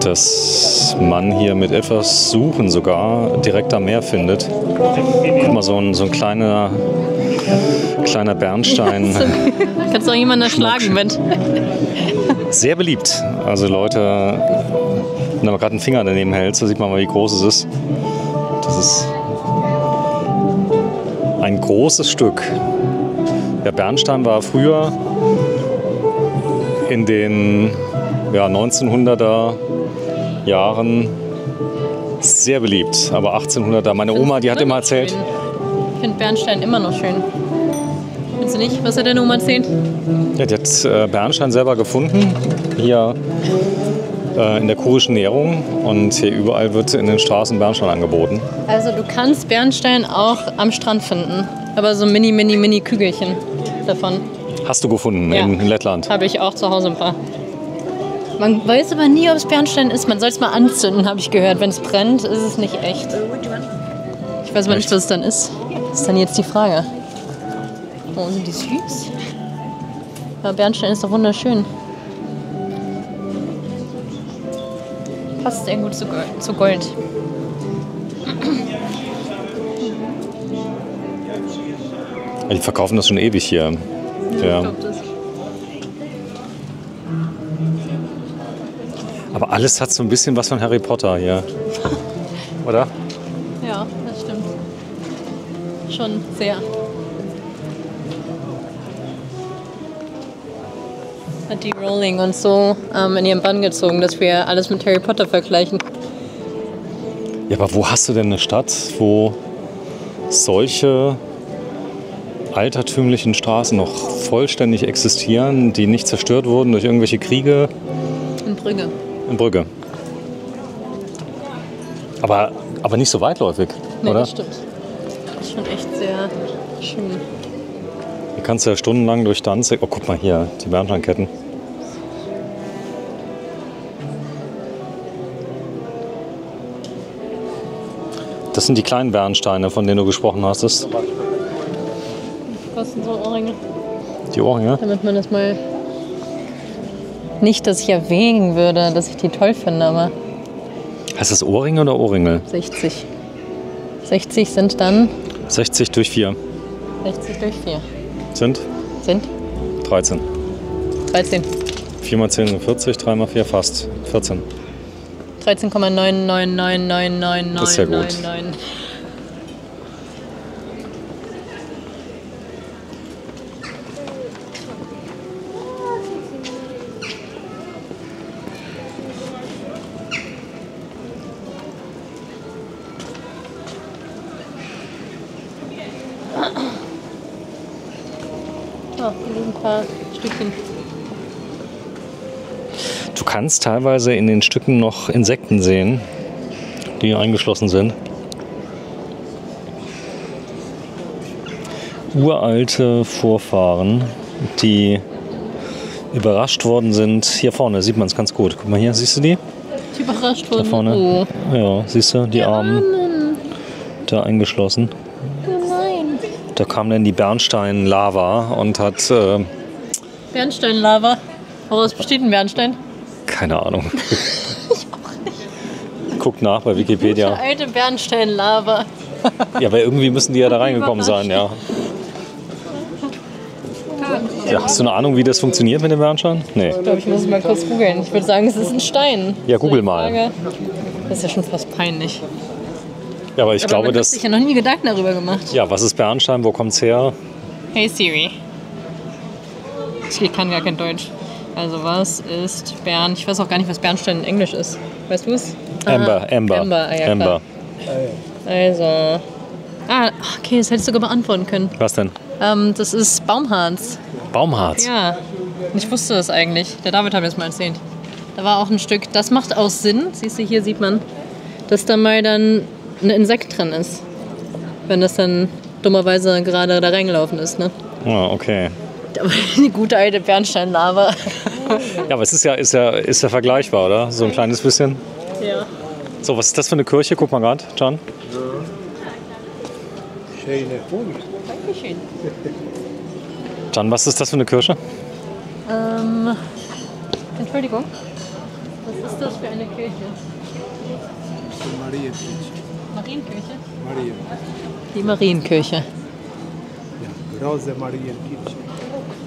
Dass man hier mit etwas Suchen sogar direkt am Meer findet. Guck mal, so ein, so ein kleiner, kleiner Bernstein. Kannst du auch jemanden erschlagen mit. Sehr beliebt. Also Leute, wenn man gerade einen Finger daneben hält, so sieht man mal, wie groß es ist. Das ist ein großes Stück. Der Bernstein war früher in den ja, 1900er Jahren sehr beliebt. Aber 1800er, meine Oma, die hat immer erzählt, Ich finde Bernstein immer noch schön. Findest du nicht? Was hat deine Oma erzählt? ja, die hat äh, Bernstein selber gefunden. Hier äh, in der kurischen Nährung. Und hier überall wird in den Straßen Bernstein angeboten. Also du kannst Bernstein auch am Strand finden. Aber so mini, mini, mini Kügelchen davon. Hast du gefunden Ja. in Lettland? Habe ich auch zu Hause ein paar. Man weiß aber nie, ob es Bernstein ist. Man soll es mal anzünden, habe ich gehört. Wenn es brennt, ist es nicht echt. Ich weiß aber nicht, was es dann ist. Das ist dann jetzt die Frage. Oh, sind die süß? Ja, Bernstein ist doch wunderschön. Passt sehr gut zu Gold. Ja, Die verkaufen das schon ewig hier. Ja. Aber alles hat so ein bisschen was von Harry Potter hier. Oder? Ja, das stimmt. Schon sehr. Hat die Rowling uns so ähm, in ihren Bann gezogen, dass wir alles mit Harry Potter vergleichen. Ja, aber wo hast du denn eine Stadt, wo solche altertümlichen Straßen noch vollständig existieren, die nicht zerstört wurden durch irgendwelche Kriege In Brügge. in Brügge? Aber, aber nicht so weitläufig, Nee, oder? das stimmt. Das ist schon echt sehr schön. Hier kannst du ja stundenlang durch Danzig. Oh, guck mal hier, die Bernsteinketten. Das sind die kleinen Bernsteine, von denen du gesprochen hast. Das Kosten so Ohrringe. die Ohrringe. Damit man das mal. Nicht, dass ich erwägen würde, dass ich die toll finde, aber Heißt das Ohrringe oder Ohrringel? 60. 60 sind dann 60 durch 4 60 durch 4. sind Sind 13. 13. 4 mal 10 sind 40, 3 mal 4 fast 14. 13,9999999. Das ist ja gut. Oh, hier liegen ein paar Stückchen. Du kannst teilweise in den Stücken noch Insekten sehen, die eingeschlossen sind. Uralte Vorfahren, die überrascht worden sind. Hier vorne sieht man es ganz gut. Guck mal hier, siehst du die? Die überrascht Da wurden. vorne. Oh. Ja, siehst du, die Armen da eingeschlossen. Nein. Da kam dann die Bernstein-Lava und hat, äh, Bernsteinlava. Woraus besteht ein Bernstein? Keine Ahnung. Guckt nach bei Wikipedia. Alte Bernsteinlava. Ja, aber irgendwie müssen die ja da reingekommen sein, ja. ja. Hast du eine Ahnung, wie das funktioniert mit dem Bernstein? Nee. Ich glaube, ich muss mal kurz googeln. Ich würde sagen, es ist ein Stein. Ja, google mal. Das ist ja schon fast peinlich. Ja, aber ich Aber glaube, man dass. sich ja noch nie Gedanken darüber gemacht. Ja, was ist Bernstein? Wo kommt's her? Hey Siri. Ich kann gar kein Deutsch. Also was ist Bern? Ich weiß auch gar nicht, was Bernstein in Englisch ist. Weißt du es? Amber, Aha, Amber. Amber, ah, ja. Amber. Also. Ah, okay, das hättest du sogar beantworten können. Was denn? Ähm, das ist Baumharz. Baumharz. Ja. Ich wusste das eigentlich. Der David hat mir das mal erzählt. Da war auch ein Stück. Das macht auch Sinn. Siehst du, hier sieht man, dass da mal dann ein Insekt drin ist. Wenn das dann dummerweise gerade da reingelaufen ist, ne? Ah, okay. Aber die gute alte Bernsteinlava. Ja, aber es ist ja, ist ja, ist ja vergleichbar, oder? So ein kleines bisschen. Ja. So, was ist das für eine Kirche? Guck mal gerade, Can. Dankeschön. Can, was ist das für eine Kirche? Ähm, Entschuldigung. Was ist das für eine Kirche? Marienkirche? Maria. Die Marienkirche. Ja, große Marienkirche.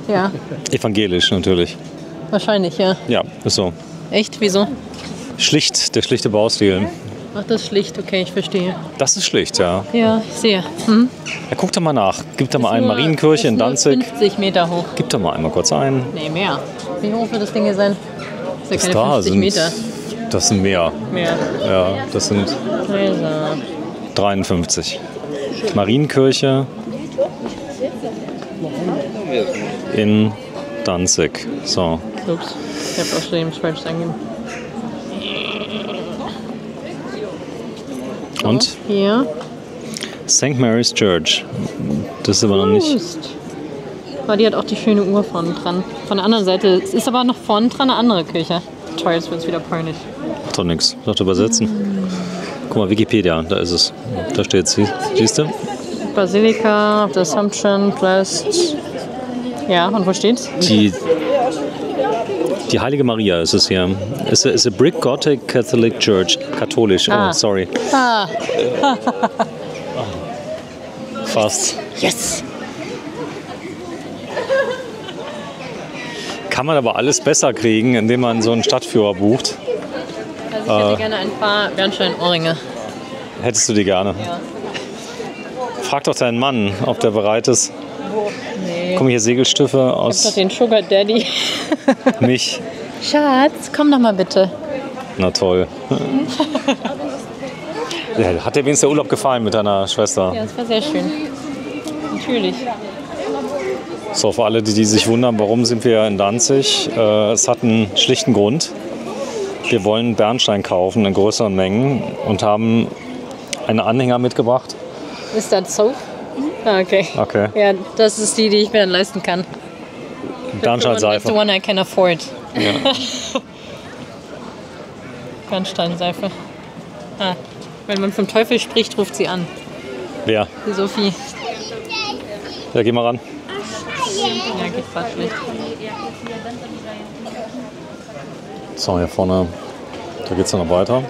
Ja, Evangelisch natürlich. wahrscheinlich, ja. Ja, ist so. Echt? Wieso? Schlicht, der schlichte Baustil. Ach, das ist schlicht. Okay, ich verstehe. Das ist schlicht, ja. Ja, ich sehe. Hm? ja guck da mal nach. Gib da mal Ist ein nur- Marienkirche in Danzig. 50 Meter hoch. Gib da mal einmal kurz ein. Nee, mehr. Wie hoch wird das Ding hier sein? Das ist ja keine da 50 sind, Meter. Das sind mehr. Mehr. Ja, das sind Also. 53. Marienkirche in Danzig. So. Ups. Ich habe auch schon eben falsch eingegeben. Und Hier. St. Mary's Church. Das ist aber noch nicht. Aber die hat auch die schöne Uhr vorne dran. Von der anderen Seite es ist aber noch vorne dran eine andere Kirche. Toll, jetzt wird es wieder peinlich. Macht doch nichts. Sagt übersetzen. Guck mal, Wikipedia, da ist es. Da steht sie. Siehst du? Basilika of the Assumption plus. Ja, und wo steht's? Die, die Heilige Maria ist es hier. Ist a, is a brick Gothic Catholic Church. Katholisch. Oh, Ah. sorry. Ah, Fast. yes! Kann man aber alles besser kriegen, indem man so einen Stadtführer bucht. Also ich hätte gerne ein paar Bernstein-Ohrringe. Hättest du die gerne. Ja. Frag doch deinen Mann, ob der bereit ist. Guck mal hier, Segelstiffe Ich hab doch aus den Sugar Daddy. mich. Schatz, komm doch mal bitte. Na toll. Hat dir wenigstens der Urlaub gefallen mit deiner Schwester? Ja, das war sehr schön. Natürlich. So, für alle, die, die sich wundern, warum sind wir in Danzig? Äh, es hat einen schlichten Grund. Wir wollen Bernstein kaufen in größeren Mengen und haben einen Anhänger mitgebracht. Ist das so? Ah, okay. Okay. Ja, das ist die, die ich mir dann leisten kann. That's the one I can afford. Ja. Bernsteinseife. Ah, wenn man vom Teufel spricht, ruft sie an. Wer? Die Sophie. Ja, geh mal ran. Ja, geht fast schlecht. So, hier vorne, da geht es noch weiter.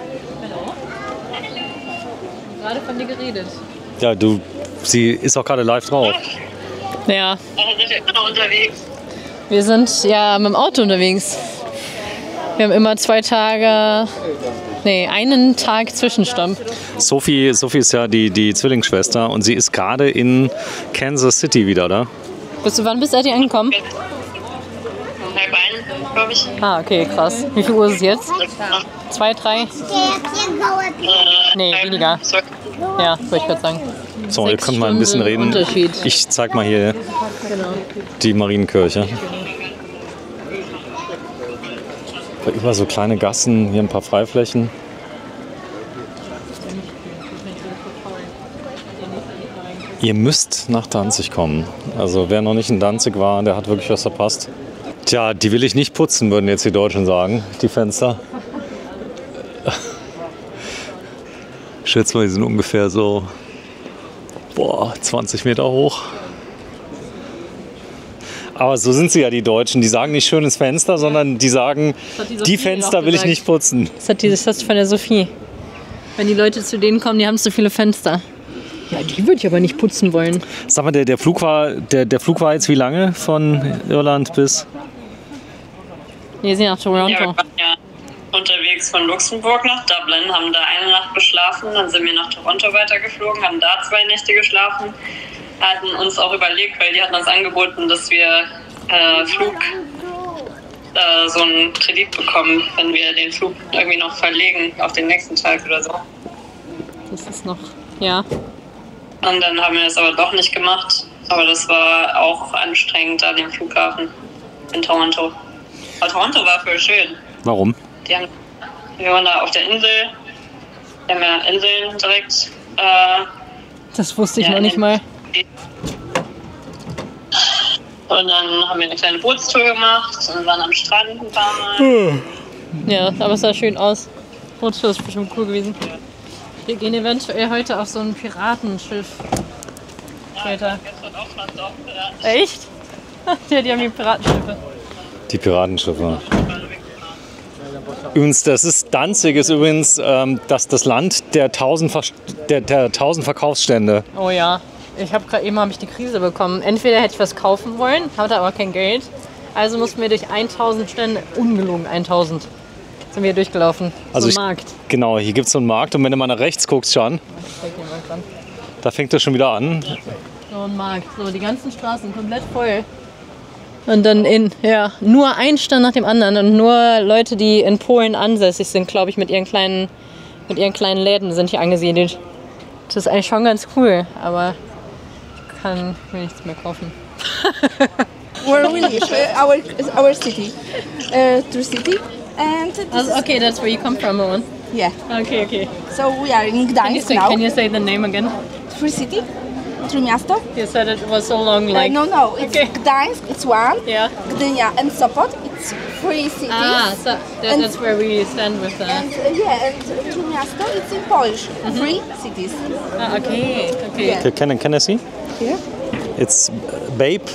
gerade von dir geredet. Ja, du, sie ist auch gerade live drauf. Ja, Also sind wir immer noch unterwegs. wir sind ja mit dem Auto unterwegs. Wir haben immer zwei Tage, nee, einen Tag Zwischenstopp. Sophie, Sophie ist ja die, die Zwillingsschwester und sie ist gerade in Kansas City wieder, oder? Bist du, wann bist du eigentlich angekommen? Um halb eins, glaube ich. Ah, okay, krass. Wie viel Uhr ist es jetzt? Zwei, drei? Nee, weniger. Ja, wollte ich gerade sagen. So, ihr Sechs könnt mal ein bisschen reden. Ich zeig mal hier Genau. die Marienkirche. Über so kleine Gassen, hier ein paar Freiflächen. Ihr müsst nach Danzig kommen. Also wer noch nicht in Danzig war, der hat wirklich was verpasst. Tja, die will ich nicht putzen, würden jetzt die Deutschen sagen, die Fenster. Ich schätze mal, die sind ungefähr so boah, 20 Meter hoch. Aber so sind sie ja, die Deutschen. Die sagen nicht schönes Fenster, sondern die sagen, die die Fenster will ich nicht putzen. Das hat dieses Fest von der Sophie. Wenn die Leute zu denen kommen, die haben so viele Fenster. Ja, die würde ich aber nicht putzen wollen. Sag mal, der, der, Flug war, der, der Flug war jetzt wie lange von Irland bis? Wir sind nach Toronto. ja unterwegs von Luxemburg nach Dublin, haben da eine Nacht geschlafen, dann sind wir nach Toronto weitergeflogen, haben da zwei Nächte geschlafen, hatten uns auch überlegt, weil die hatten uns angeboten, dass wir äh, Flug, äh, so einen Kredit bekommen, wenn wir den Flug irgendwie noch verlegen auf den nächsten Tag oder so. Das ist noch, ja. Und dann haben wir das aber doch nicht gemacht. Aber das war auch anstrengend an dem Flughafen in Toronto. Aber Toronto war voll schön. Warum? Die haben, wir waren da auf der Insel. Wir haben ja Inseln direkt. Äh, Das wusste ich Ja, noch nicht mal. und dann haben wir eine kleine Bootstour gemacht und waren am Strand ein paar Mal. Ja, aber es sah schön aus. Rotschiff ist bestimmt cool gewesen. Wir gehen eventuell heute auf so ein Piratenschiff. Später. Echt? Ja, die haben die Piratenschiffe. Die Piratenschiffe. Übrigens, das ist Danzig ist übrigens ähm, das, das Land der tausend, Ver der, der tausend Verkaufsstände. Oh ja. Ich habe gerade eben hab ich die Krise bekommen. Entweder hätte ich was kaufen wollen, hatte aber kein Geld. Also mussten wir durch 1000 Stände, ungelogen 1000, sind wir durchgelaufen. Also so Markt. Genau, hier gibt es so einen Markt und wenn du mal nach rechts guckst, schon, da fängt das schon wieder an. So ein Markt. So, die ganzen Straßen komplett voll. Und dann in, ja, nur ein Stand nach dem anderen und nur Leute, die in Polen ansässig sind, glaube ich, mit ihren kleinen, mit ihren kleinen Läden sind hier angesiedelt. Das ist eigentlich schon ganz cool, aber ich kann mir nichts mehr kaufen. where we live, uh, our our city, uh, True City, and is- okay, that's where you come from, Owen. yeah. Okay, okay. So we are in Can you, Gdańsk say, now. can you say the name again? True City, True Miasto. You said it was so long, Uh, like. no, no, it's Gdańsk. It's one. Yeah. Gdynia and Sopot. It's three cities. Ah, so that, And- that's where we stand with the. And uh, yeah, and uh, Miasto. It's in Polish. Three cities. Ah, okay, okay. Yeah. Can, can I see? Here. It's Babe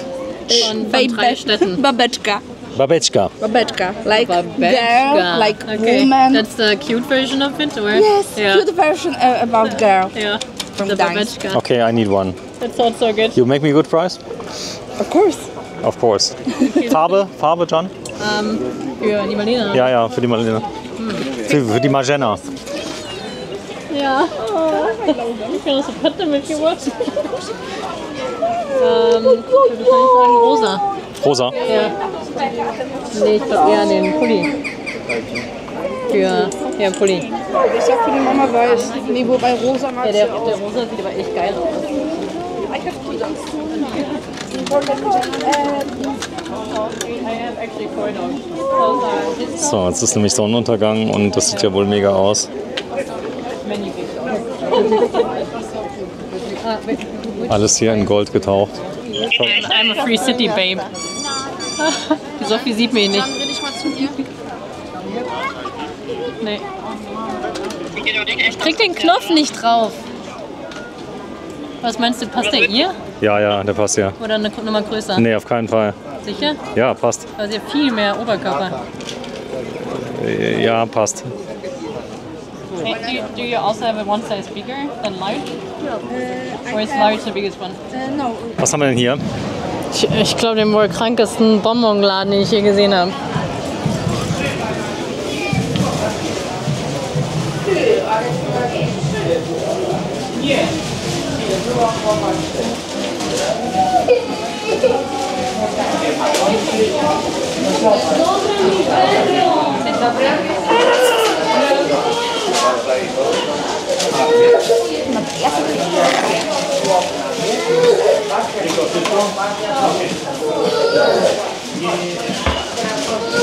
Von, von drei Städten. Babeczka. Babeczka. Babeczka. Like Babeczka. girl, like okay. woman. That's the cute version of it, or? yes, Yeah. cute version uh, about girl. Yeah. From the Gdańsk. Babeczka. Okay, I need one. That sounds so good. You make me a good price? Of course. Of course. Farbe, Farbe, John? Ähm, für die Marlene. Ja, ja, für die Marlene. Für, für die Magena. Ja. Ich kann das so Patte mitgebracht. ähm, ich würde wahrscheinlich sagen rosa. Rosa. Ja. Nee, ich glaube eher den Pulli. Für, ja, Pulli. Ich sag für die Mama weiß. Nee, wobei rosa mag Ja, der, sie auch. der rosa sieht aber echt geil aus. So, jetzt ist nämlich Sonnenuntergang und das sieht ja wohl mega aus. Alles hier in Gold getaucht. I'm a Free City Babe. Die Sophie sieht mich nicht. Nee. Ich krieg den Knopf nicht drauf. Was meinst du, passt der ihr? Ja, ja, der passt ja. Oder eine Nummer größer? Nee, auf keinen Fall. Sicher? Ja, passt. Also ihr habt viel mehr Oberkörper. Ja, passt. Hey, do, you, do you also have a one size bigger than large? Or is large the biggest one? Uh, no, Was haben wir denn hier? Ich, ich glaube, den wohl krankesten Bonbonladen, den ich je gesehen habe. Gracias.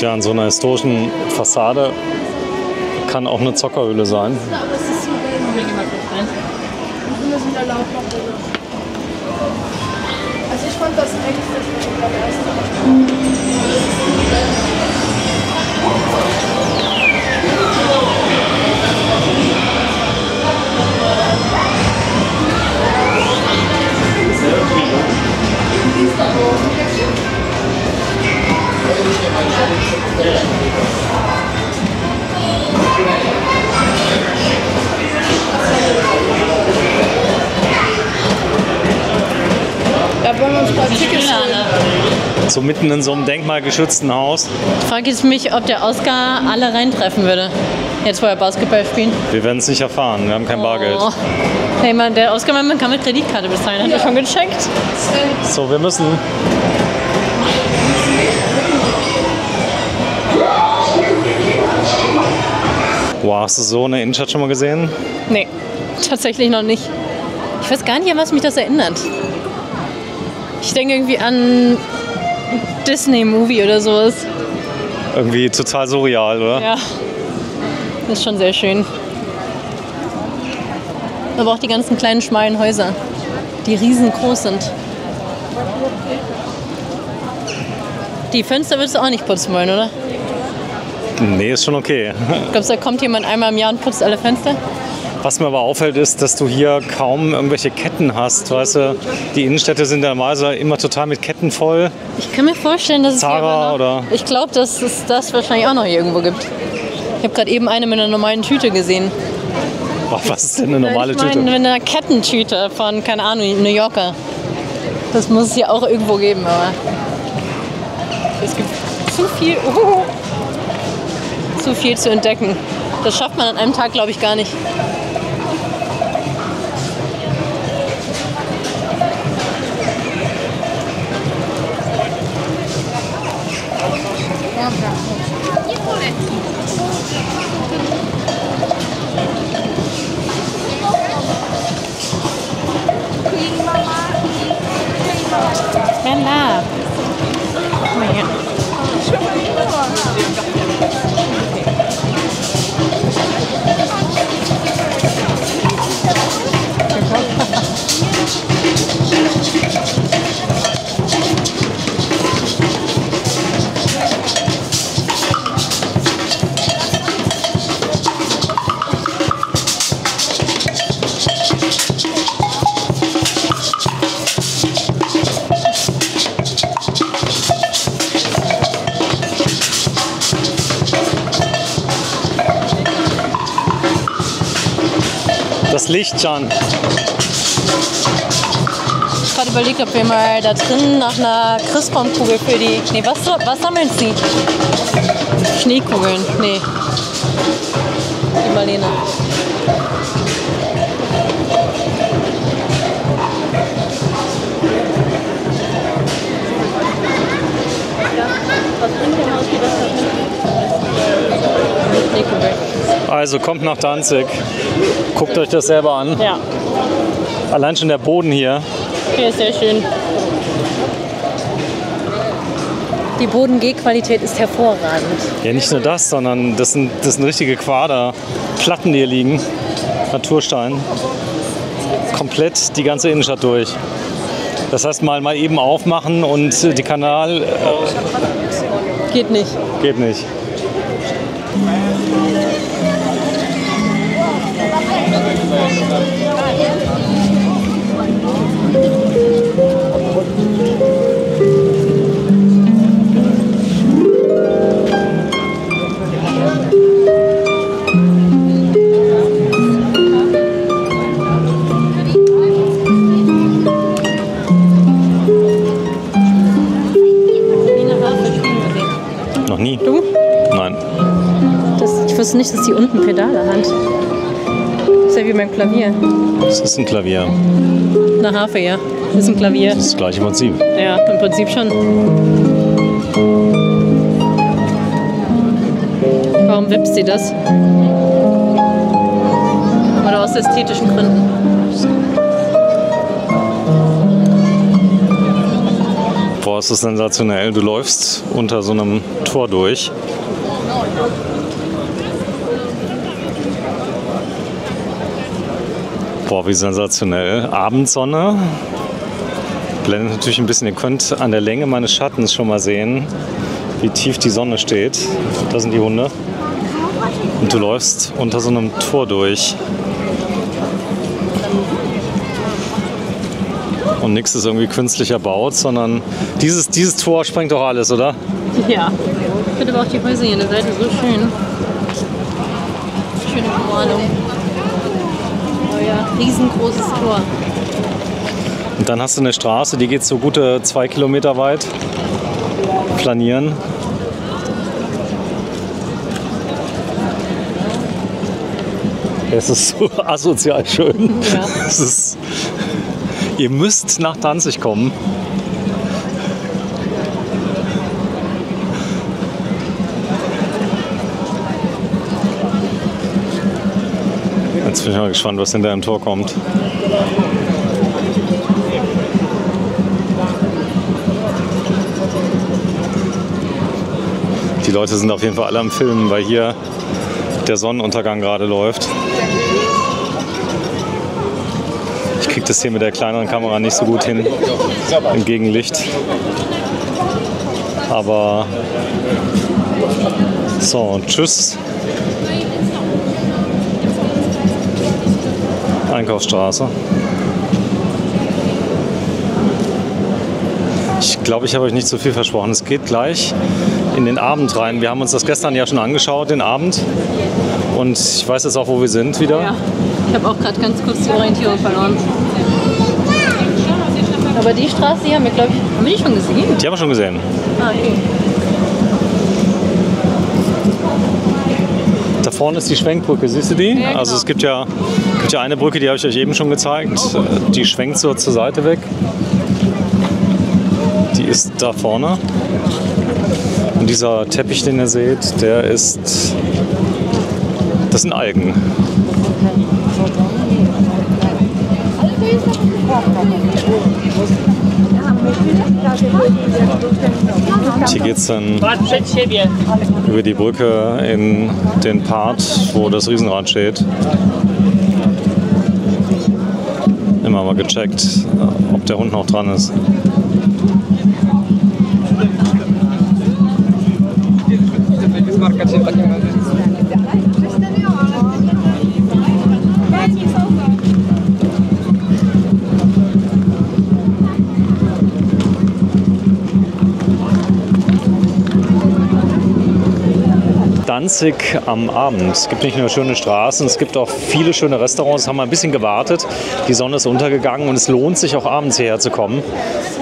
Tja, an so einer historischen Fassade kann auch eine Zockerhöhle sein. Ja, wollen wir uns mal Tickets? So mitten in so einem denkmalgeschützten Haus. Ich frage jetzt mich, ob der Oscar alle reintreffen würde. Jetzt, wo er Basketball spielt. Wir werden es nicht erfahren, wir haben kein Bargeld. Oh. Hey, man, der Oscar, man kann mit Kreditkarte bezahlen. Hat er schon gecheckt? So, wir müssen. Wow, hast du so eine Innenstadt schon mal gesehen? Nee, tatsächlich noch nicht. Ich weiß gar nicht, an was mich das erinnert. Ich denke irgendwie an Disney-Movie oder sowas. Irgendwie total surreal, oder? Ja, das ist schon sehr schön. Aber auch die ganzen kleinen schmalen Häuser, die riesengroß sind. Die Fenster würdest du auch nicht putzen wollen, oder? Nee, ist schon okay. Glaubst du, da kommt jemand einmal im Jahr und putzt alle Fenster? Was mir aber auffällt, ist, dass du hier kaum irgendwelche Ketten hast. Weißt du, die Innenstädte sind ja meistens immer total mit Ketten voll. Ich kann mir vorstellen, dass es hier Zara noch, oder- Ich glaube, dass es das wahrscheinlich auch noch hier irgendwo gibt. Ich habe gerade eben eine mit einer normalen Tüte gesehen. Boah, was ist denn eine normale ich meine, Tüte? mit einer Kettentüte von, keine Ahnung, New Yorker. Das muss es hier auch irgendwo geben, aber es gibt zu viel, oh, zu viel zu entdecken. Das schafft man an einem Tag, glaube ich, gar nicht. Bella. Licht, Jan. Ich habe gerade überlegt, ob wir mal da drin nach einer Christbaumkugel für die. Nee, was, was sammeln sie? Schneekugeln. Nee. Die Marlene. Also kommt nach Danzig. Guckt euch das selber an. Ja, Allein schon der Boden hier. hier ist sehr schön. Die Bodengehqualität ist hervorragend. Ja, nicht nur das, sondern das sind, das sind richtige Quaderplatten, die hier liegen. Naturstein. komplett die ganze Innenstadt durch. Das heißt, mal, mal eben aufmachen und die Kanal äh, Geht nicht. geht nicht. Wusste nicht, dass die unten Pedale hat. ist ja wie beim Klavier. Das ist ein Klavier. Eine Harfe, ja. Das ist ein Klavier. Das ist das gleiche Prinzip. Ja, im Prinzip schon. Warum wippst sie das? Oder aus ästhetischen Gründen? Boah, ist das sensationell. Du läufst unter so einem Tor durch. Boah, wie sensationell. Abendsonne. Blendet natürlich ein bisschen. Ihr könnt an der Länge meines Schattens schon mal sehen, wie tief die Sonne steht. Da sind die Hunde. Und du läufst unter so einem Tor durch. Und nichts ist irgendwie künstlich erbaut, sondern dieses, dieses Tor sprengt doch alles, oder? Ja. Ich finde aber auch die Häuser hier an der Seite so schön. Schöne Bemalung. Riesengroßes Tor. Und dann hast du eine Straße, die geht so gute zwei Kilometer weit. Planieren. Es ist so asozial schön. Ja. Es ist, ihr müsst nach Danzig kommen. Jetzt bin ich mal gespannt, was hinter dem Tor kommt. Die Leute sind auf jeden Fall alle am Filmen, weil hier der Sonnenuntergang gerade läuft. Ich kriege das hier mit der kleineren Kamera nicht so gut hin im Gegenlicht. Aber so, tschüss. Einkaufsstraße. Ich glaube, ich habe euch nicht zu viel versprochen. Es geht gleich in den Abend rein. Wir haben uns das gestern ja schon angeschaut, den Abend. Und ich weiß jetzt auch, wo wir sind wieder. Ja. Ich habe auch gerade ganz kurz die Orientierung verloren. Aber die Straße hier haben wir, glaube ich, haben wir die schon gesehen? Die haben wir schon gesehen. Ah, okay. Vorne ist die Schwenkbrücke, siehst du die? Genau. Also es gibt ja, gibt ja eine Brücke, die habe ich euch eben schon gezeigt. Die schwenkt so zur Seite weg. Die ist da vorne. Und dieser Teppich, den ihr seht, der ist. Das sind Algen. Hier geht es dann über die Brücke in den Part, wo das Riesenrad steht. Immer mal gecheckt, ob der Hund noch dran ist. Danzig am Abend. Es gibt nicht nur schöne Straßen, es gibt auch viele schöne Restaurants. Es haben wir ein bisschen gewartet. Die Sonne ist untergegangen und es lohnt sich auch abends hierher zu kommen.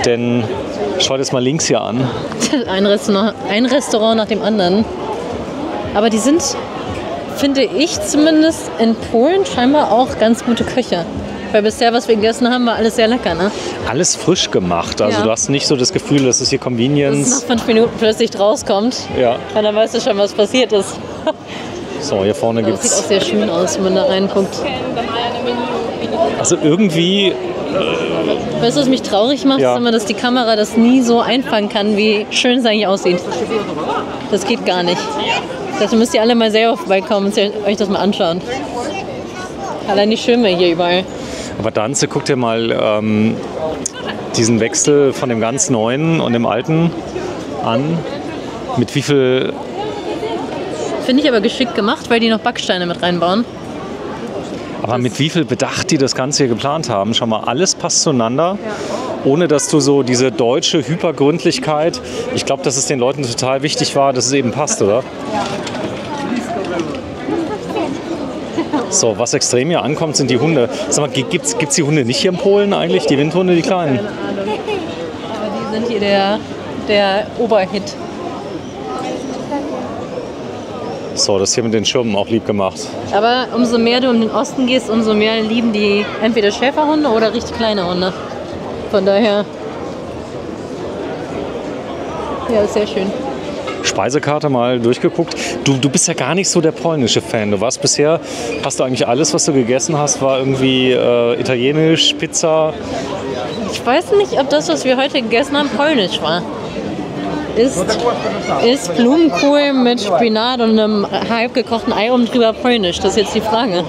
Denn schaut jetzt mal links hier an. Ein Restaurant, ein Restaurant nach dem anderen. Aber die sind, finde ich zumindest, in Polen scheinbar auch ganz gute Köche. Weil bisher, was wir gegessen haben, war alles sehr lecker, ne? Alles frisch gemacht. Also Ja. du hast nicht so das Gefühl, dass es hier Dass es Convenience. nach fünf Minuten plötzlich rauskommt. Ja. Und dann weißt du schon, was passiert ist. So, hier vorne Das sieht auch sehr schön aus, wenn man da reinguckt. Also irgendwie Weißt du, was mich traurig macht? Ja. Ist immer, dass die Kamera das nie so einfangen kann, wie schön es eigentlich aussieht. Das geht gar nicht. Dazu müsst ihr alle mal selber vorbeikommen und euch das mal anschauen. Allein die Schirme hier überall. Aber Danze, guck dir mal ähm, diesen Wechsel von dem ganz Neuen und dem Alten an. Mit wie viel Finde ich aber geschickt gemacht, weil die noch Backsteine mit reinbauen. Aber mit wie viel Bedacht die das Ganze hier geplant haben. Schau mal, alles passt zueinander, ohne dass du so diese deutsche Hypergründlichkeit. Ich glaube, dass es den Leuten total wichtig war, dass es eben passt, oder? So, was extrem hier ankommt, sind die Hunde. Sag mal, gibt es die Hunde nicht hier in Polen eigentlich? Die Windhunde, die kleinen? Aber die sind hier der, der Oberhit. So, das hier mit den Schirmen auch lieb gemacht. Aber umso mehr du in den Osten gehst, umso mehr lieben die entweder Schäferhunde oder richtig kleine Hunde. Von daher. Ja, ist sehr schön. Speisekarte mal durchgeguckt. Du, du bist ja gar nicht so der polnische Fan. Du warst bisher, hast du eigentlich alles, was du gegessen hast, war irgendwie äh, italienisch, Pizza. Ich weiß nicht, ob das, was wir heute gegessen haben, polnisch war. Ist, ist Blumenkohl mit Spinat und einem halb gekochten Ei oben drüber polnisch? Das ist jetzt die Frage.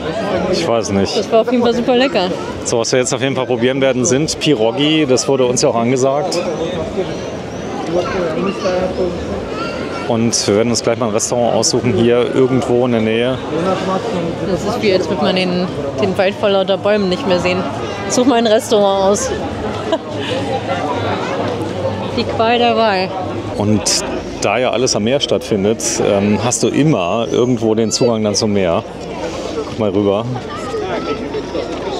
Ich weiß nicht. Das war auf jeden Fall super lecker. So, was wir jetzt auf jeden Fall probieren werden, sind Pirogi. Das wurde uns ja auch angesagt. Und wir werden uns gleich mal ein Restaurant aussuchen, hier irgendwo in der Nähe. Das ist wie, als würde man den, den Wald vor lauter Bäumen nicht mehr sehen. Such mal ein Restaurant aus. Die Qual der Wahl. Und da ja alles am Meer stattfindet, ähm, hast du immer irgendwo den Zugang dann zum Meer. Guck mal rüber.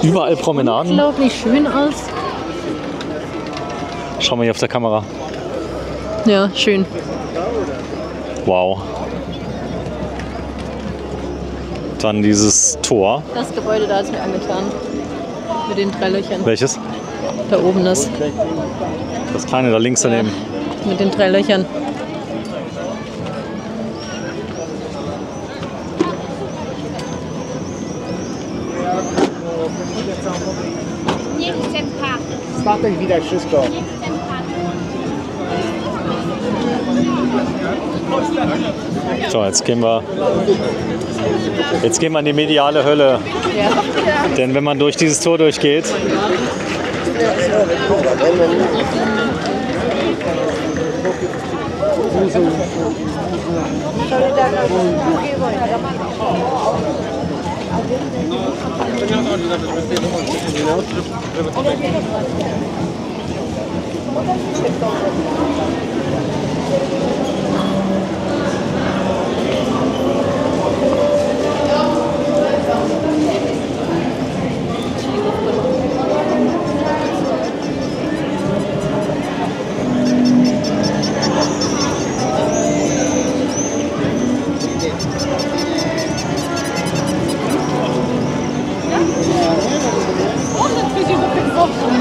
Überall Promenaden. Unglaublich schön aus. Schau mal hier auf der Kamera. Ja, schön. Wow. Dann dieses Tor. Das Gebäude da ist mir angetan. Mit den drei Löchern. Welches? Da oben das. Das kleine da links daneben. Mit den drei Löchern. Nie chcę pach. Jetzt gehen wir. Jetzt gehen wir in die mediale Hölle. Denn wenn man durch dieses Tor durchgeht, ist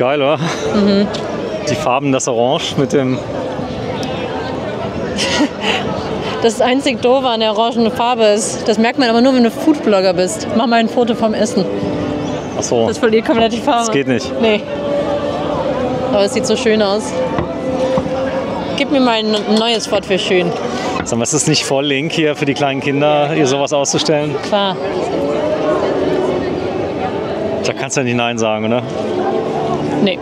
geil, oder? Mhm. Die Farben, das Orange mit dem. Das einzig Doofe an der orangenen Farbe ist, das merkt man aber nur, wenn du Foodblogger bist. Mach mal ein Foto vom Essen. Achso. Das verliert komplett die Farbe. Das geht nicht. Nee. Aber es sieht so schön aus. Gib mir mal ein neues Wort für schön. Sag mal, ist es nicht voll link hier für die kleinen Kinder, hier sowas auszustellen? Klar. Da kannst du ja nicht Nein sagen, oder? Nee,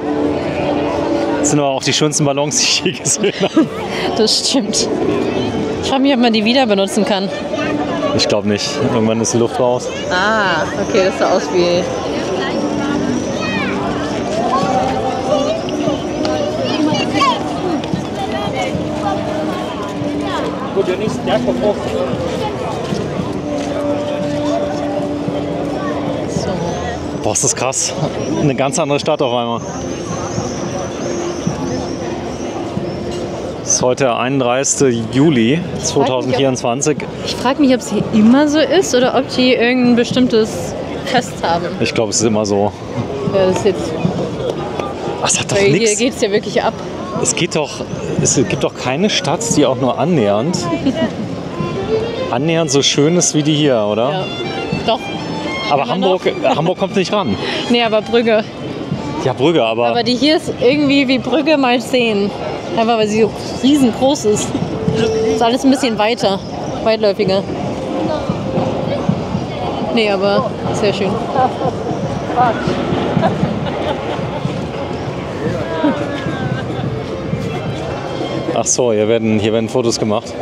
Das sind aber auch die schönsten Ballons, die ich je gesehen habe. das stimmt. Ich frage mich, ob man die wieder benutzen kann. Ich glaube nicht. Irgendwann ist die Luft raus. Ah, okay, das sah aus wie. Boah, ist das krass. Eine ganz andere Stadt auf einmal. Es ist heute der 31. Juli 2024. Ich frage mich, ob es hier immer so ist oder ob die irgendein bestimmtes Fest haben. Ich glaube, es ist immer so. Ja, das ist jetzt. Ach, das hat doch Weil hier geht es ja wirklich ab. Es geht doch, es gibt doch keine Stadt, die auch nur annähernd, annähernd so schön ist wie die hier, oder? Ja. Doch. Aber Hamburg. Hamburg kommt nicht ran. Nee, aber Brügge. Ja, Brügge, aber, Aber die hier ist irgendwie wie Brügge mal 10. Einfach weil sie so riesengroß ist. Ist alles ein bisschen weiter, weitläufiger. Nee, aber sehr schön. ach so, hier werden, hier werden Fotos gemacht.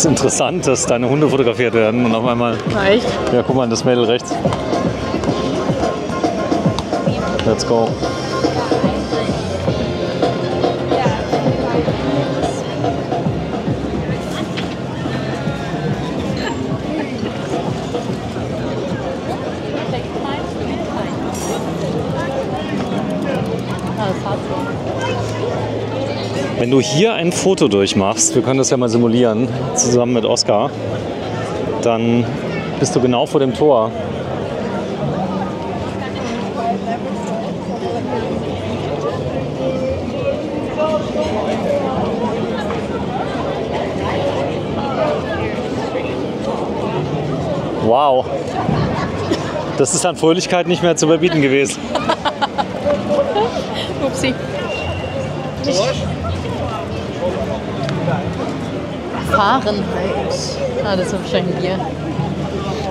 Ist interessant, dass deine Hunde fotografiert werden und auf einmal. Echt? Ja, guck mal, das Mädel rechts. Let's go. Wenn du hier ein Foto durchmachst, wir können das ja mal simulieren, zusammen mit Oskar, dann bist du genau vor dem Tor. Wow. Das ist an Fröhlichkeit nicht mehr zu überbieten gewesen. Upsi. Fahrenheit. Ah, das ist wahrscheinlich ein Bier.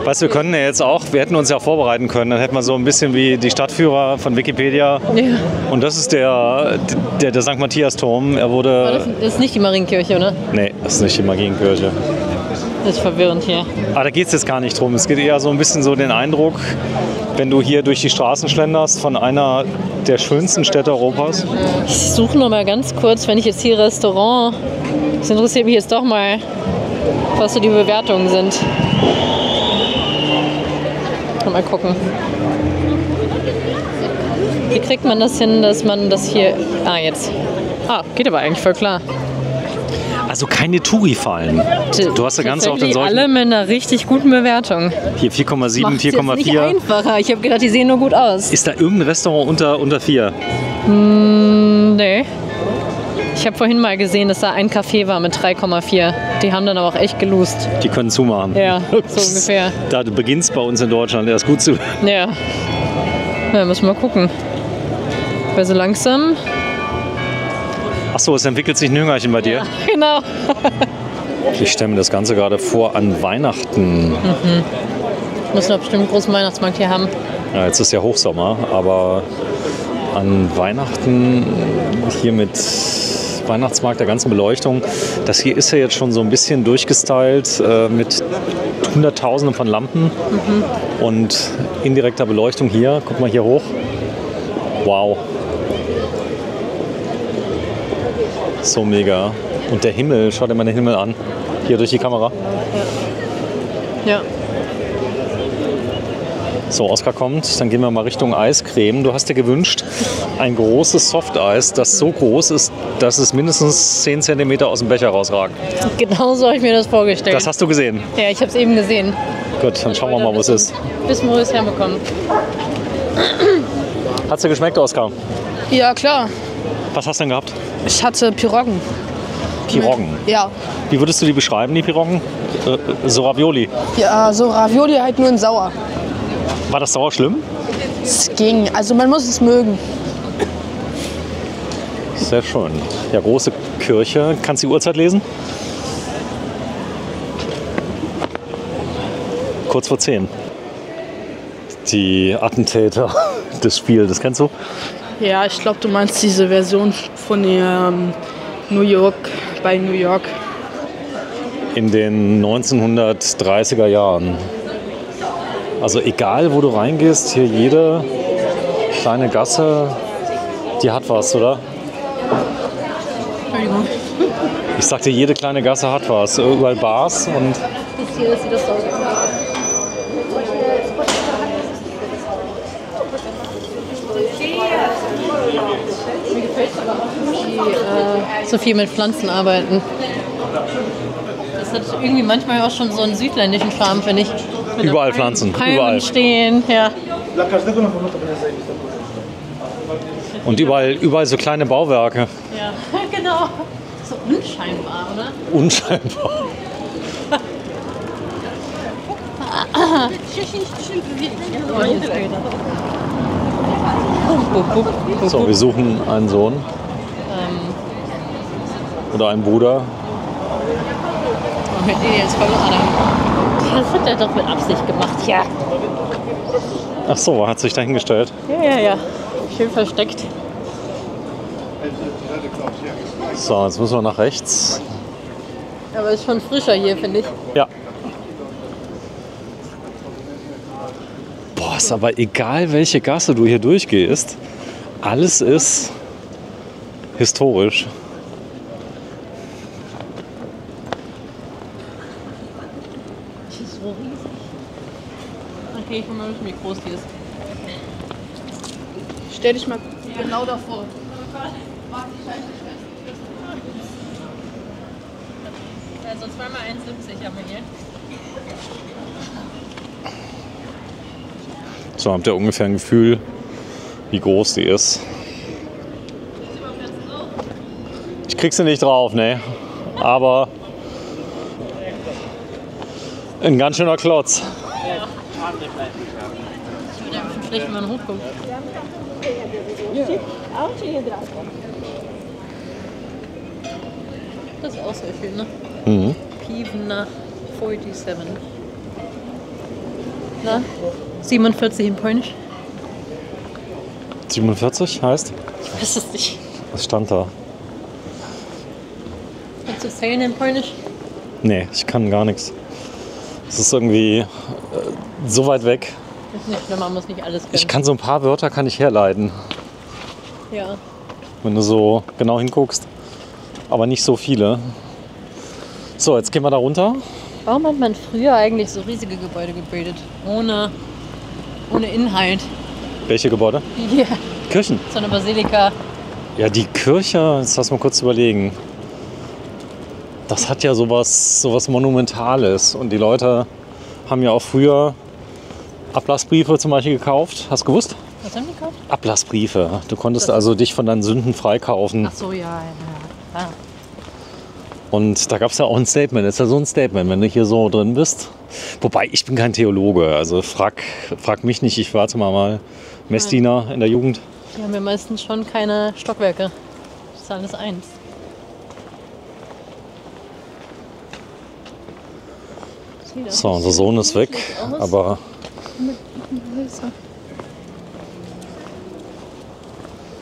Weißt du, wir können ja jetzt auch, wir hätten uns ja vorbereiten können, dann hätten wir so ein bisschen wie die Stadtführer von Wikipedia. Ja. Und das ist der, der, der St. Matthias-Turm. Er Aber wurde. das, das ist nicht die Marienkirche, oder? Nee, das ist nicht die Marienkirche. Das ist verwirrend hier. Aber da geht es jetzt gar nicht drum. Es geht eher so ein bisschen so den Eindruck, wenn du hier durch die Straßen schlenderst von einer der schönsten Städte Europas. Ich suche nur mal ganz kurz, wenn ich jetzt hier Restaurant. Das interessiert mich jetzt doch mal, was so die Bewertungen sind. Mal gucken. Wie kriegt man das hin, dass man das hier. Ah, jetzt. Ah, geht aber eigentlich voll klar. Also keine Touri-Fallen. Du hast ja ganz oft in solchen. alle mit einer richtig guten Bewertung. Hier 4,7, Macht's jetzt nicht 4,4. einfacher. Ich habe gedacht, die sehen nur gut aus. Ist da irgendein Restaurant unter, unter 4? Hm, nee. Ich habe vorhin mal gesehen, dass da ein Café war mit 3,4. Die haben dann aber auch echt gelust. Die können zumachen. Ja, so ungefähr. Da du beginnst bei uns in Deutschland erst gut zu. Ja. Ja, müssen wir mal gucken. Weil so langsam. Achso, es entwickelt sich ein Jüngerchen bei dir. Genau. Ich stelle mir das Ganze gerade vor an Weihnachten. Mhm. Müssen wir bestimmt einen großen Weihnachtsmarkt hier haben. Ja, jetzt ist ja Hochsommer, aber an Weihnachten hier mit Weihnachtsmarkt der ganzen Beleuchtung, das hier ist ja jetzt schon so ein bisschen durchgestylt äh, mit Hunderttausenden von Lampen Mhm. und indirekter Beleuchtung hier. Guck mal hier hoch. Wow. So mega. Und der Himmel, schau dir mal den Himmel an. Hier durch die Kamera. Ja. So, Oskar kommt, dann gehen wir mal Richtung Eiscreme. Du hast dir gewünscht, ein großes Softeis, das so groß ist, dass es mindestens 10 cm aus dem Becher rausragt. Genau so habe ich mir das vorgestellt. Das hast du gesehen. ja, ich habe es eben gesehen. Gut, dann schauen wir mal, wo es ist. Bis wir es herbekommen. Hat's dir geschmeckt, Oskar? Ja, klar. Was hast du denn gehabt? Ich hatte Piroggen. Piroggen. Ja. Wie würdest du die beschreiben, die Piroggen? Äh, so Ravioli. Ja, so Ravioli halt nur in sauer. War das sauer schlimm? Es ging. Also man muss es mögen. Sehr schön. Ja, große Kirche. Kannst du die Uhrzeit lesen? Kurz vor 10. Die Attentäter des Spiels, das kennst du? Ja, ich glaube, du meinst diese Version von ähm, New York bei New York. In den 1930er Jahren. Also egal, wo du reingehst, hier jede kleine Gasse, die hat was, oder? Entschuldigung. Ich sagte, jede kleine Gasse hat was. Überall Bars und die äh, so viel mit Pflanzen arbeiten. Das hat irgendwie manchmal auch schon so einen südländischen Charme, finde ich. Überall Pflanzen, Palmen überall. stehen, ja. Und überall, überall so kleine Bauwerke. Ja, genau. So unscheinbar, oder? Unscheinbar. So, wir suchen einen Sohn Ähm, oder einen Bruder. oh, mit denen jetzt voll an. Das hat er doch mit Absicht gemacht, ja. Ach so, hat sich dahingestellt. Ja, ja, ja. Schön versteckt. So, jetzt müssen wir nach rechts. Aber ist schon frischer hier, finde ich. Ja. Boah, ist aber egal, welche Gasse du hier durchgehst, alles ist historisch. Die ist so riesig. Mal, wie groß die ist. Stell dich mal genau davor. Also zweimal 1,70 haben wir hier. So habt ihr ungefähr ein Gefühl, wie groß die ist. Ich krieg sie nicht drauf, ne? Aber ein ganz schöner Klotz. Einfach schlecht, wenn man hochguckt. Das ist auch sehr schön, ne? Mhm. Pivna 47. Na? 47 in Polnisch? 47 heißt? Ich weiß es nicht. Was stand da? Kannst du zählen in Polnisch? Nee, ich kann gar nichts. Es ist irgendwie äh, so weit weg. Ist nicht schlimm, man muss nicht alles können. Ich kann so ein paar Wörter kann ich herleiten, Ja. wenn du so genau hinguckst. Aber nicht so viele. So, jetzt gehen wir da runter. Warum hat man früher eigentlich so riesige Gebäude gebildet? Ohne, ohne Inhalt. Welche Gebäude? Hier, Kirchen. so eine Basilika. Ja, die Kirche, jetzt lass mal kurz überlegen. Das hat ja sowas, sowas Monumentales. Und die Leute haben ja auch früher Ablassbriefe zum Beispiel gekauft. Hast du gewusst? Was haben die gekauft? Ablassbriefe. Du konntest also dich von deinen Sünden freikaufen. Ach so, ja, ja. ja. Ah. Und da gab es ja auch ein Statement. Das ist ja so ein Statement, wenn du hier so drin bist. Wobei, ich bin kein Theologe. Also frag, frag mich nicht. Ich war zwar mal Messdiener in der Jugend. Die haben ja meistens schon keine Stockwerke. Das ist alles eins. So, unser Sohn ist weg. Aber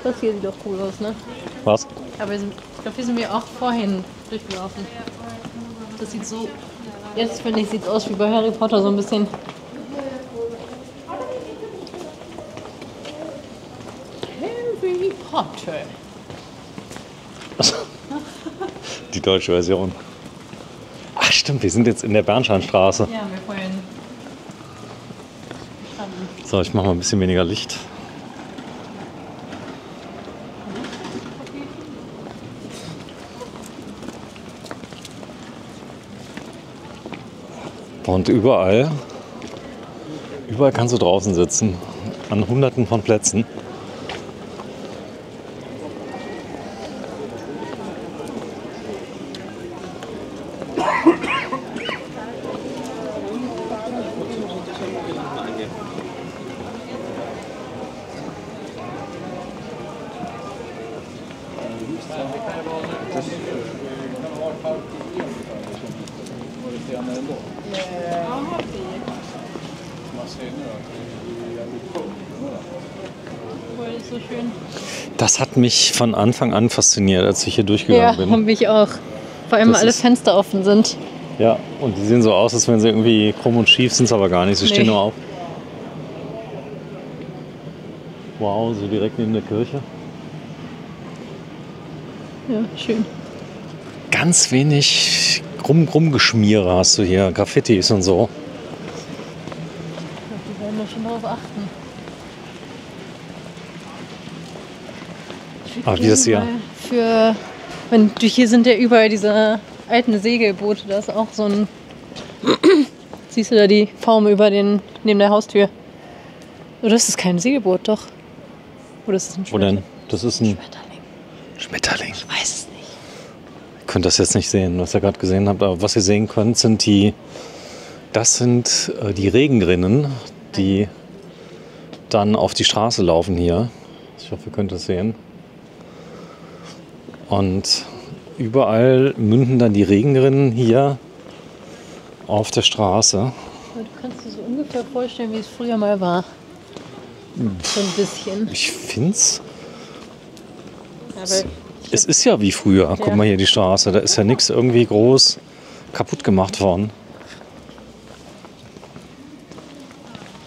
Das hier sieht doch cool aus, ne? was? Aber ich glaube, hier sind wir auch vorhin durchgelaufen. Das sieht so. Jetzt finde ich, sieht es aus wie bei Harry Potter so ein bisschen. Harry Potter. Die deutsche Version. Ach stimmt, wir sind jetzt in der Bernsteinstraße. Ja, wir vorhin. standen. So, ich mache mal ein bisschen weniger Licht. Und überall, überall kannst du draußen sitzen, an hunderten von Plätzen. mich von Anfang an fasziniert, als ich hier durchgegangen ja, bin. Ja, mich auch. Vor allem, weil alle Fenster offen sind. Ja, und die sehen so aus, als wenn sie irgendwie krumm und schief, sind aber gar nicht. Sie nee. stehen nur auf. Wow, so direkt neben der Kirche. Ja, schön. Ganz wenig Krumm-Krumm-Geschmiere hast du hier, Graffitis und so. Ich glaube, die werden da schon drauf achten. Hier. gerne mal Für, wenn hier sind ja überall diese alten Segelboote, da ist auch so ein. Siehst du da die Form über den neben der Haustür? Oder ist das kein Segelboot, doch? Oder ist das ein Wo denn? Das ist ein Schmetterling? Schmetterling. Ich weiß es nicht. Ihr könnt das jetzt nicht sehen, was ihr gerade gesehen habt, aber was ihr sehen könnt, sind die. Das sind äh, die Regenrinnen, die dann auf die Straße laufen hier. Ich hoffe, ihr könnt das sehen. Und überall münden dann die Regenrinnen hier auf der Straße. Du kannst dir so ungefähr vorstellen, wie es früher mal war. So ein bisschen. Ich find's. Aber Es ist ja wie früher. Guck mal hier die Straße. Da ist ja nichts irgendwie groß kaputt gemacht worden.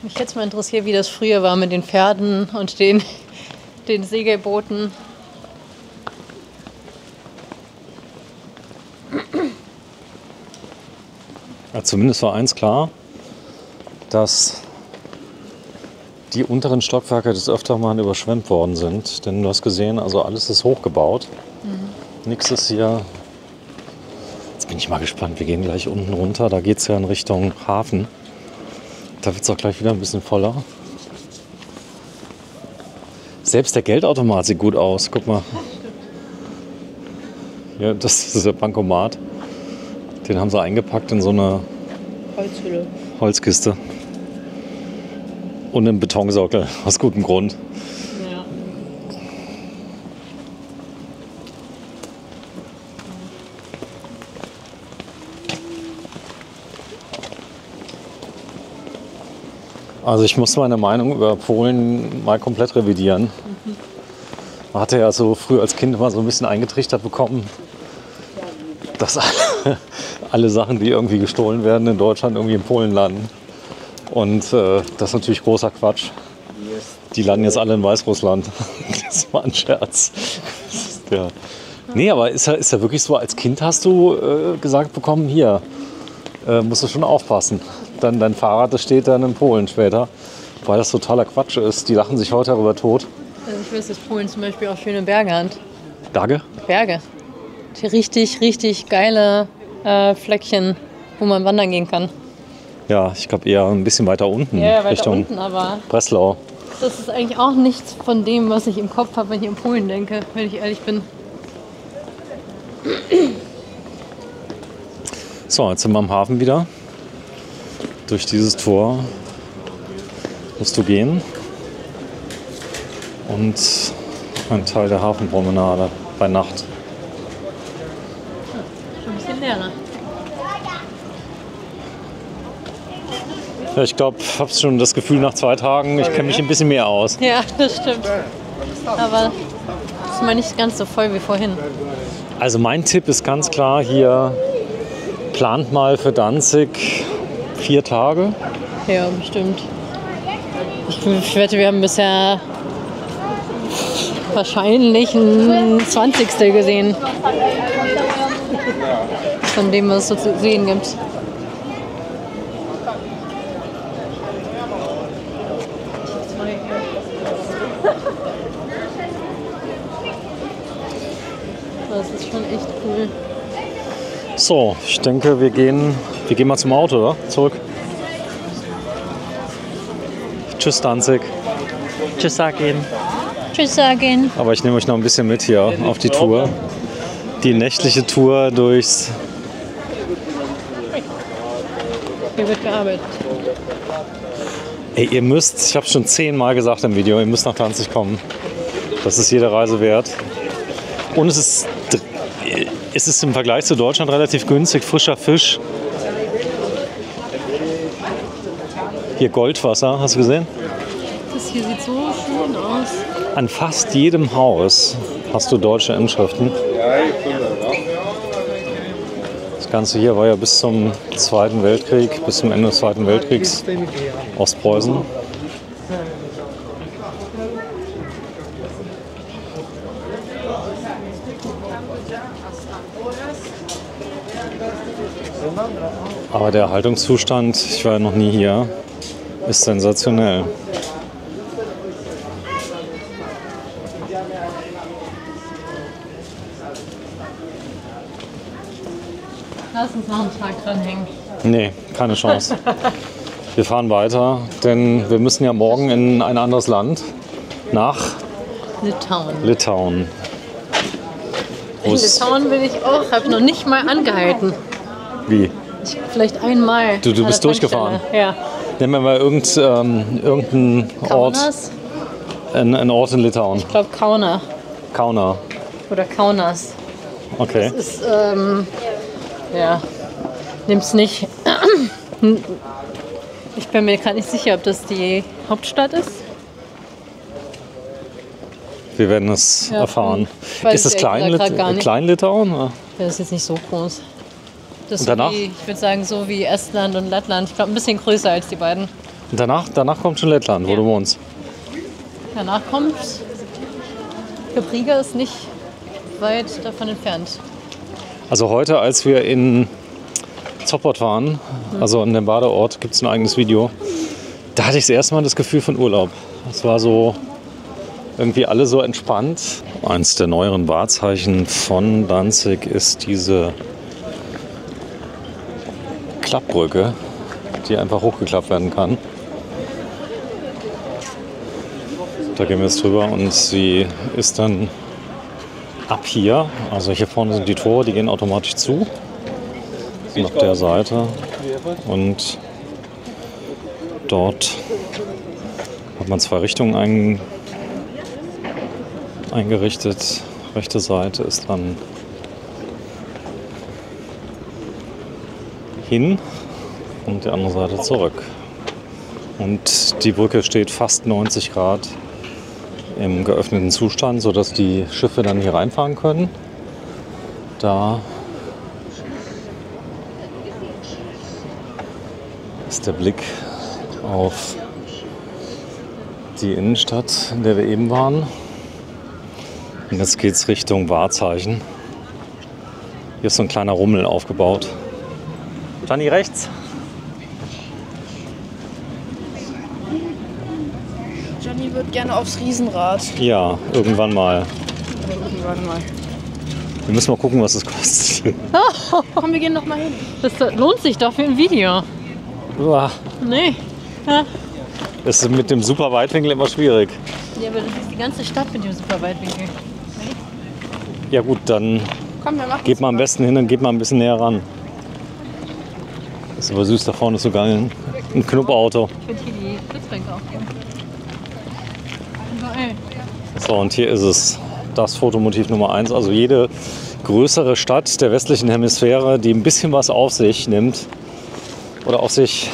mich jetzt mal interessiert, wie das früher war mit den Pferden und den, den Segelbooten. Zumindest war eins klar, dass die unteren Stockwerke des Öfteren mal überschwemmt worden sind. Denn du hast gesehen, also alles ist hochgebaut. Nichts ist hier. Jetzt bin ich mal gespannt. Wir gehen gleich unten runter. Da geht es ja in Richtung Hafen. Da wird es auch gleich wieder ein bisschen voller. Selbst der Geldautomat sieht gut aus. Guck mal. Ja, das ist der Bankomat. Den haben sie eingepackt in so eine Holzhülle. Holzkiste. Und einen Betonsockel, aus gutem Grund. Ja. Also ich muss meine Meinung über Polen mal komplett revidieren. Man hatte ja so früh als Kind immer so ein bisschen eingetrichtert bekommen, dass alle, Sachen, die irgendwie gestohlen werden in Deutschland, irgendwie in Polen landen. Und äh, das ist natürlich großer Quatsch. Die landen jetzt alle in Weißrussland. Das war ein Scherz. Ja. Nee, aber ist ja, ist ja wirklich so, als Kind hast du äh, gesagt bekommen, hier, äh, musst du schon aufpassen. Dann dein Fahrrad, das steht dann in Polen später, weil das totaler Quatsch ist. Die lachen sich heute darüber tot. Also ich weiß, dass Polen zum Beispiel auch schöne Berge hat. Dage? Berge. Die richtig, richtig geile äh, Fleckchen, wo man wandern gehen kann. Ja, ich glaube eher ein bisschen weiter unten, Ja, weiter Richtung unten, aber Breslau. das ist eigentlich auch nichts von dem, was ich im Kopf habe, wenn ich an Polen denke, wenn ich ehrlich bin. So, jetzt sind wir am Hafen wieder. Durch dieses Tor musst du gehen. Und ein Teil der Hafenpromenade bei Nacht. Schon ein bisschen leerer. Ja, ich glaube, ich habe schon das Gefühl nach zwei Tagen, ich kenne mich ein bisschen mehr aus. Ja, das stimmt. Aber es ist mal nicht ganz so voll wie vorhin. Also mein Tipp ist ganz klar hier, plant mal für Danzig vier Tage. Ja, bestimmt. Ich, ich wette, wir haben bisher wahrscheinlich ein 20. gesehen. Von dem, was es so zu sehen gibt. Das ist schon echt cool. So, ich denke, wir gehen, wir gehen mal zum Auto, oder? Zurück. Tschüss, Danzig. Tschüss sagen. Tschüss sagen. Aber ich nehme euch noch ein bisschen mit hier auf die Tour. Die nächtliche Tour durchs. Hier wird gearbeitet. Ey, ihr müsst, ich habe schon zehnmal gesagt im Video, ihr müsst nach Danzig kommen. Das ist jede Reise wert. Und es ist, es ist im Vergleich zu Deutschland relativ günstig. Frischer Fisch. Hier Goldwasser, hast du gesehen? Das hier sieht so schön aus. An fast jedem Haus hast du deutsche Inschriften. Das Ganze hier war ja bis zum Zweiten Weltkrieg, bis zum Ende des Zweiten Weltkriegs Ostpreußen. Aber der Erhaltungszustand, ich war ja noch nie hier, ist sensationell. Lass uns noch einen Tag dranhängen. Nee, keine Chance. Wir fahren weiter, denn wir müssen ja morgen in ein anderes Land. Nach Litauen. Litauen. In Litauen bin ich auch, habe noch nicht mal angehalten. Wie? Ich, vielleicht einmal. Du- du bist durchgefahren? Ja. Nennen wir mal irgend, ähm, irgendeinen Ort, einen, einen Ort in Litauen. Ich glaube Kauna Kauna. oder Kaunas. Okay. Das ist, ähm, ja, nimm's nicht. Ich bin mir gerade nicht sicher, ob das die Hauptstadt ist. Wir werden es Ja, erfahren. weiß Ist es ehrlich Klein. Klein-Litauen? oder? Das ist jetzt nicht so groß. Das ist Und danach? So wie, ich würde sagen, so wie Estland und Lettland. Ich glaube, ein bisschen größer als die beiden. Und danach, danach kommt schon Lettland, wo Ja. du wohnst. Danach kommt Riga ist nicht weit davon entfernt. Also heute, als wir in Zoppot waren, Mhm. also an dem Badeort, gibt es ein eigenes Video. Da hatte ich das erste Mal das Gefühl von Urlaub. Es war so irgendwie alle so entspannt. Eins der neueren Wahrzeichen von Danzig ist diese Klappbrücke, die einfach hochgeklappt werden kann. Da gehen wir jetzt drüber und sie ist dann ab hier, also hier vorne sind die Tore, die gehen automatisch zu. Auf der Seite und dort hat man zwei Richtungen ein, eingerichtet. Rechte Seite ist dann hin und die andere Seite zurück. Und die Brücke steht fast 90 Grad im geöffneten Zustand, sodass die Schiffe dann hier reinfahren können. Da ist der Blick auf die Innenstadt, in der wir eben waren. Und jetzt geht es Richtung Wahrzeichen. Hier ist so ein kleiner Rummel aufgebaut. Gianni rechts. Johnny wird gerne aufs Riesenrad. Ja, irgendwann mal. Irgendwann mal. Wir müssen mal gucken, was es kostet. Komm, wir gehen noch mal hin. Das lohnt sich doch für ein Video. Uah, Nee. Ja. Das ist mit dem super Weitwinkel immer schwierig. ja, aber das ist die ganze Stadt mit dem super Weitwinkel. Ja gut, dann Komm, geht mal am besten hin und geht mal ein bisschen näher ran. Ist aber süß, da vorne ist so geil. Ein Knuppauto. Ich würde hier die Sitzbänke aufgeben. Geil. So, und hier ist es. Das Fotomotiv Nummer eins. Also jede größere Stadt der westlichen Hemisphäre, die ein bisschen was auf sich nimmt oder auf sich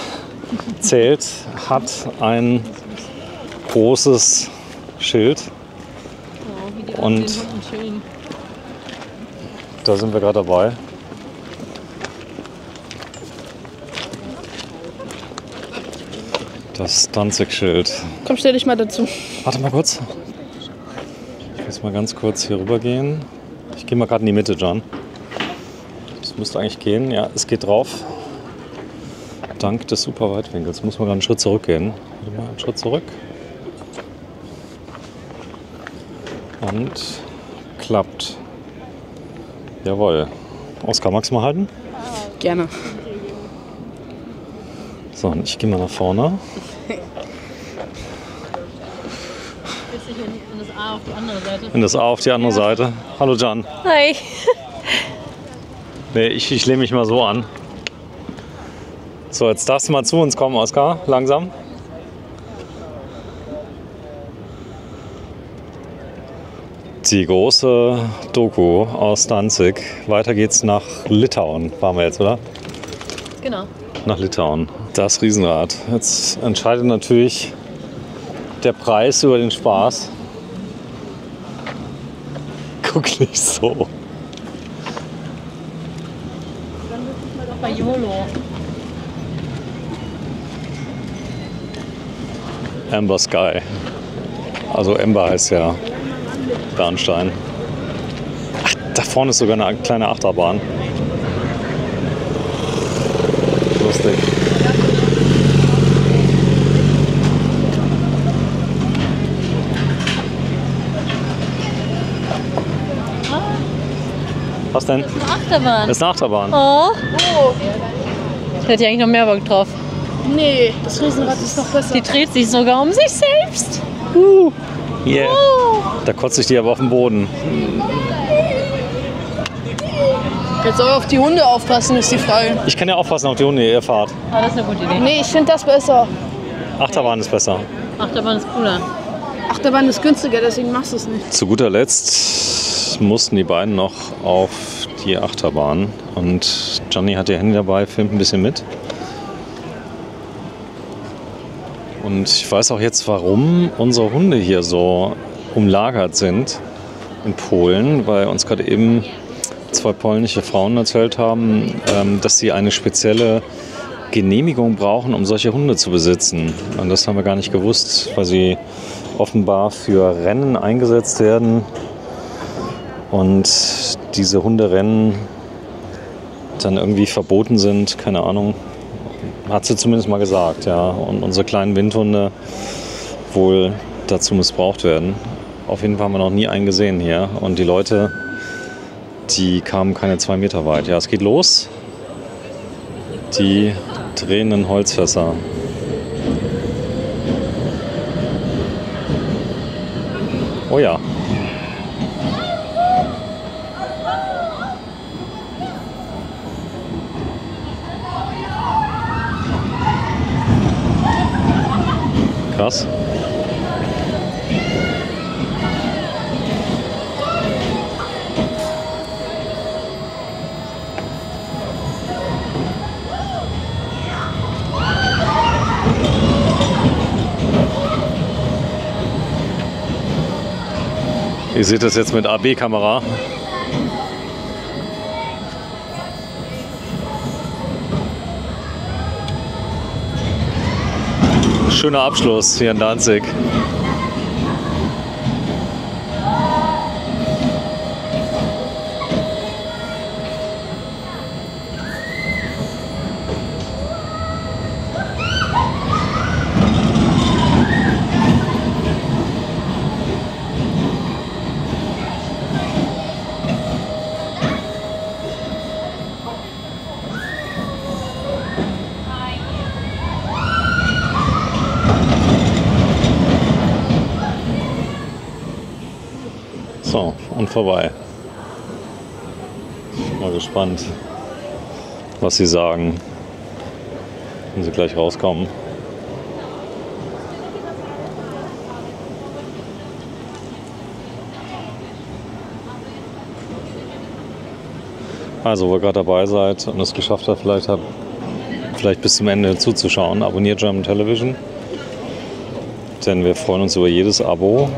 zählt, hat ein großes Schild. Und-. Da sind wir gerade dabei. Das Danzig-Schild. Komm, stell dich mal dazu. Warte mal kurz. Ich muss mal ganz kurz hier rüber gehen. Ich gehe mal gerade in die Mitte, John. Das müsste eigentlich gehen. Ja, es geht drauf. Dank des super Weitwinkels. Muss man gerade einen Schritt zurückgehen. Warte mal, einen Schritt zurück. Und klappt. Jawohl. Oskar, magst du mal halten? Gerne. So, und ich gehe mal nach vorne. In das A auf die andere Seite? In das A auf die andere Seite. Hallo, Jan. Hi. Nee, ich, ich lehne mich mal so an. So, jetzt darfst du mal zu uns kommen, Oskar. Langsam. Die große Doku aus Danzig. Weiter geht's nach Litauen. Waren wir jetzt, oder? Genau. Nach Litauen. Das Riesenrad. Jetzt entscheidet natürlich der Preis über den Spaß. Guck nicht so. Dann doch bei YOLO. Amber Sky. Also Amber heißt ja Bernstein. Ach, da vorne ist sogar eine kleine Achterbahn. lustig. Was denn? Achterbahn. Das ist eine Achterbahn. Oh. Ich hätte ja eigentlich noch mehr Bock drauf. Nee, das Riesenrad ist noch besser. Die dreht sich sogar um sich selbst. Yeah. Da kotze ich die aber auf den Boden. Jetzt soll auf die Hunde aufpassen, ist die Frage. Ich kann ja aufpassen auf die Hunde, ihr fahrt. Ah, das ist eine gute Idee. Nee, ich finde das besser. Achterbahn ist besser. Achterbahn ist cooler. Achterbahn ist günstiger, deswegen machst du es nicht. Zu guter Letzt mussten die beiden noch auf die Achterbahn. Und Johnny hat ihr Handy dabei, filmt ein bisschen mit. Und ich weiß auch jetzt, warum unsere Hunde hier so umlagert sind in Polen, weil uns gerade eben zwei polnische Frauen erzählt haben, ähm, dass sie eine spezielle Genehmigung brauchen, um solche Hunde zu besitzen. Und das haben wir gar nicht gewusst, weil sie offenbar für Rennen eingesetzt werden. Und diese Hunderennen dann irgendwie verboten sind, keine Ahnung. Hat sie zumindest mal gesagt, ja. Und unsere kleinen Windhunde wohl dazu missbraucht werden. Auf jeden Fall haben wir noch nie einen gesehen hier. Und die Leute, die kamen keine zwei Meter weit. Ja, es geht los. Die drehenden Holzfässer. Oh ja. Krass. Ihr seht das jetzt mit AB-Kamera. Schöner Abschluss hier in Danzig. So, und vorbei. Mal gespannt, was sie sagen, wenn sie gleich rauskommen. Also, wo ihr gerade dabei seid und es geschafft habt, vielleicht, habt, vielleicht bis zum Ende zuzuschauen, abonniert German Television. Denn wir freuen uns über jedes Abo.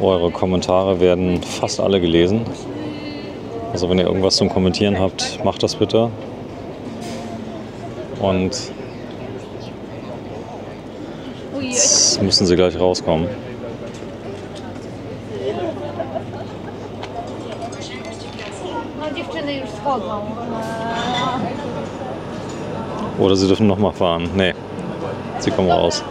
Eure Kommentare werden fast alle gelesen. Also wenn ihr irgendwas zum Kommentieren habt, macht das bitte. Und jetzt müssen sie gleich rauskommen. Oder sie dürfen nochmal fahren. Nee, sie kommen raus.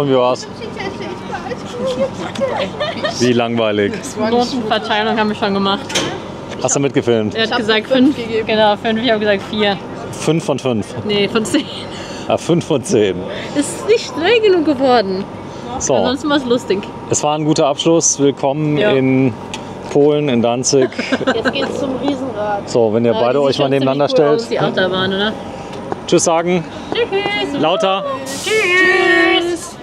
Und wie war's? Wie langweilig. Notenverteilung haben wir schon gemacht. Hast du mitgefilmt? Er hat gesagt fünf. Genau, fünf. Ich habe gesagt vier. Fünf von fünf. Nee, von zehn. Ah, fünf von zehn. Ist nicht schnell genug geworden. So. Ansonsten war es lustig. Es war ein guter Abschluss. Willkommen Ja. in Polen, in Danzig. Jetzt geht's zum Riesenrad. So, wenn ihr Ja, beide euch mal nebeneinander cool stellt. Aus, die Achterbahn, oder? Tschüss sagen. Tschüss. Lauter. Tschüss.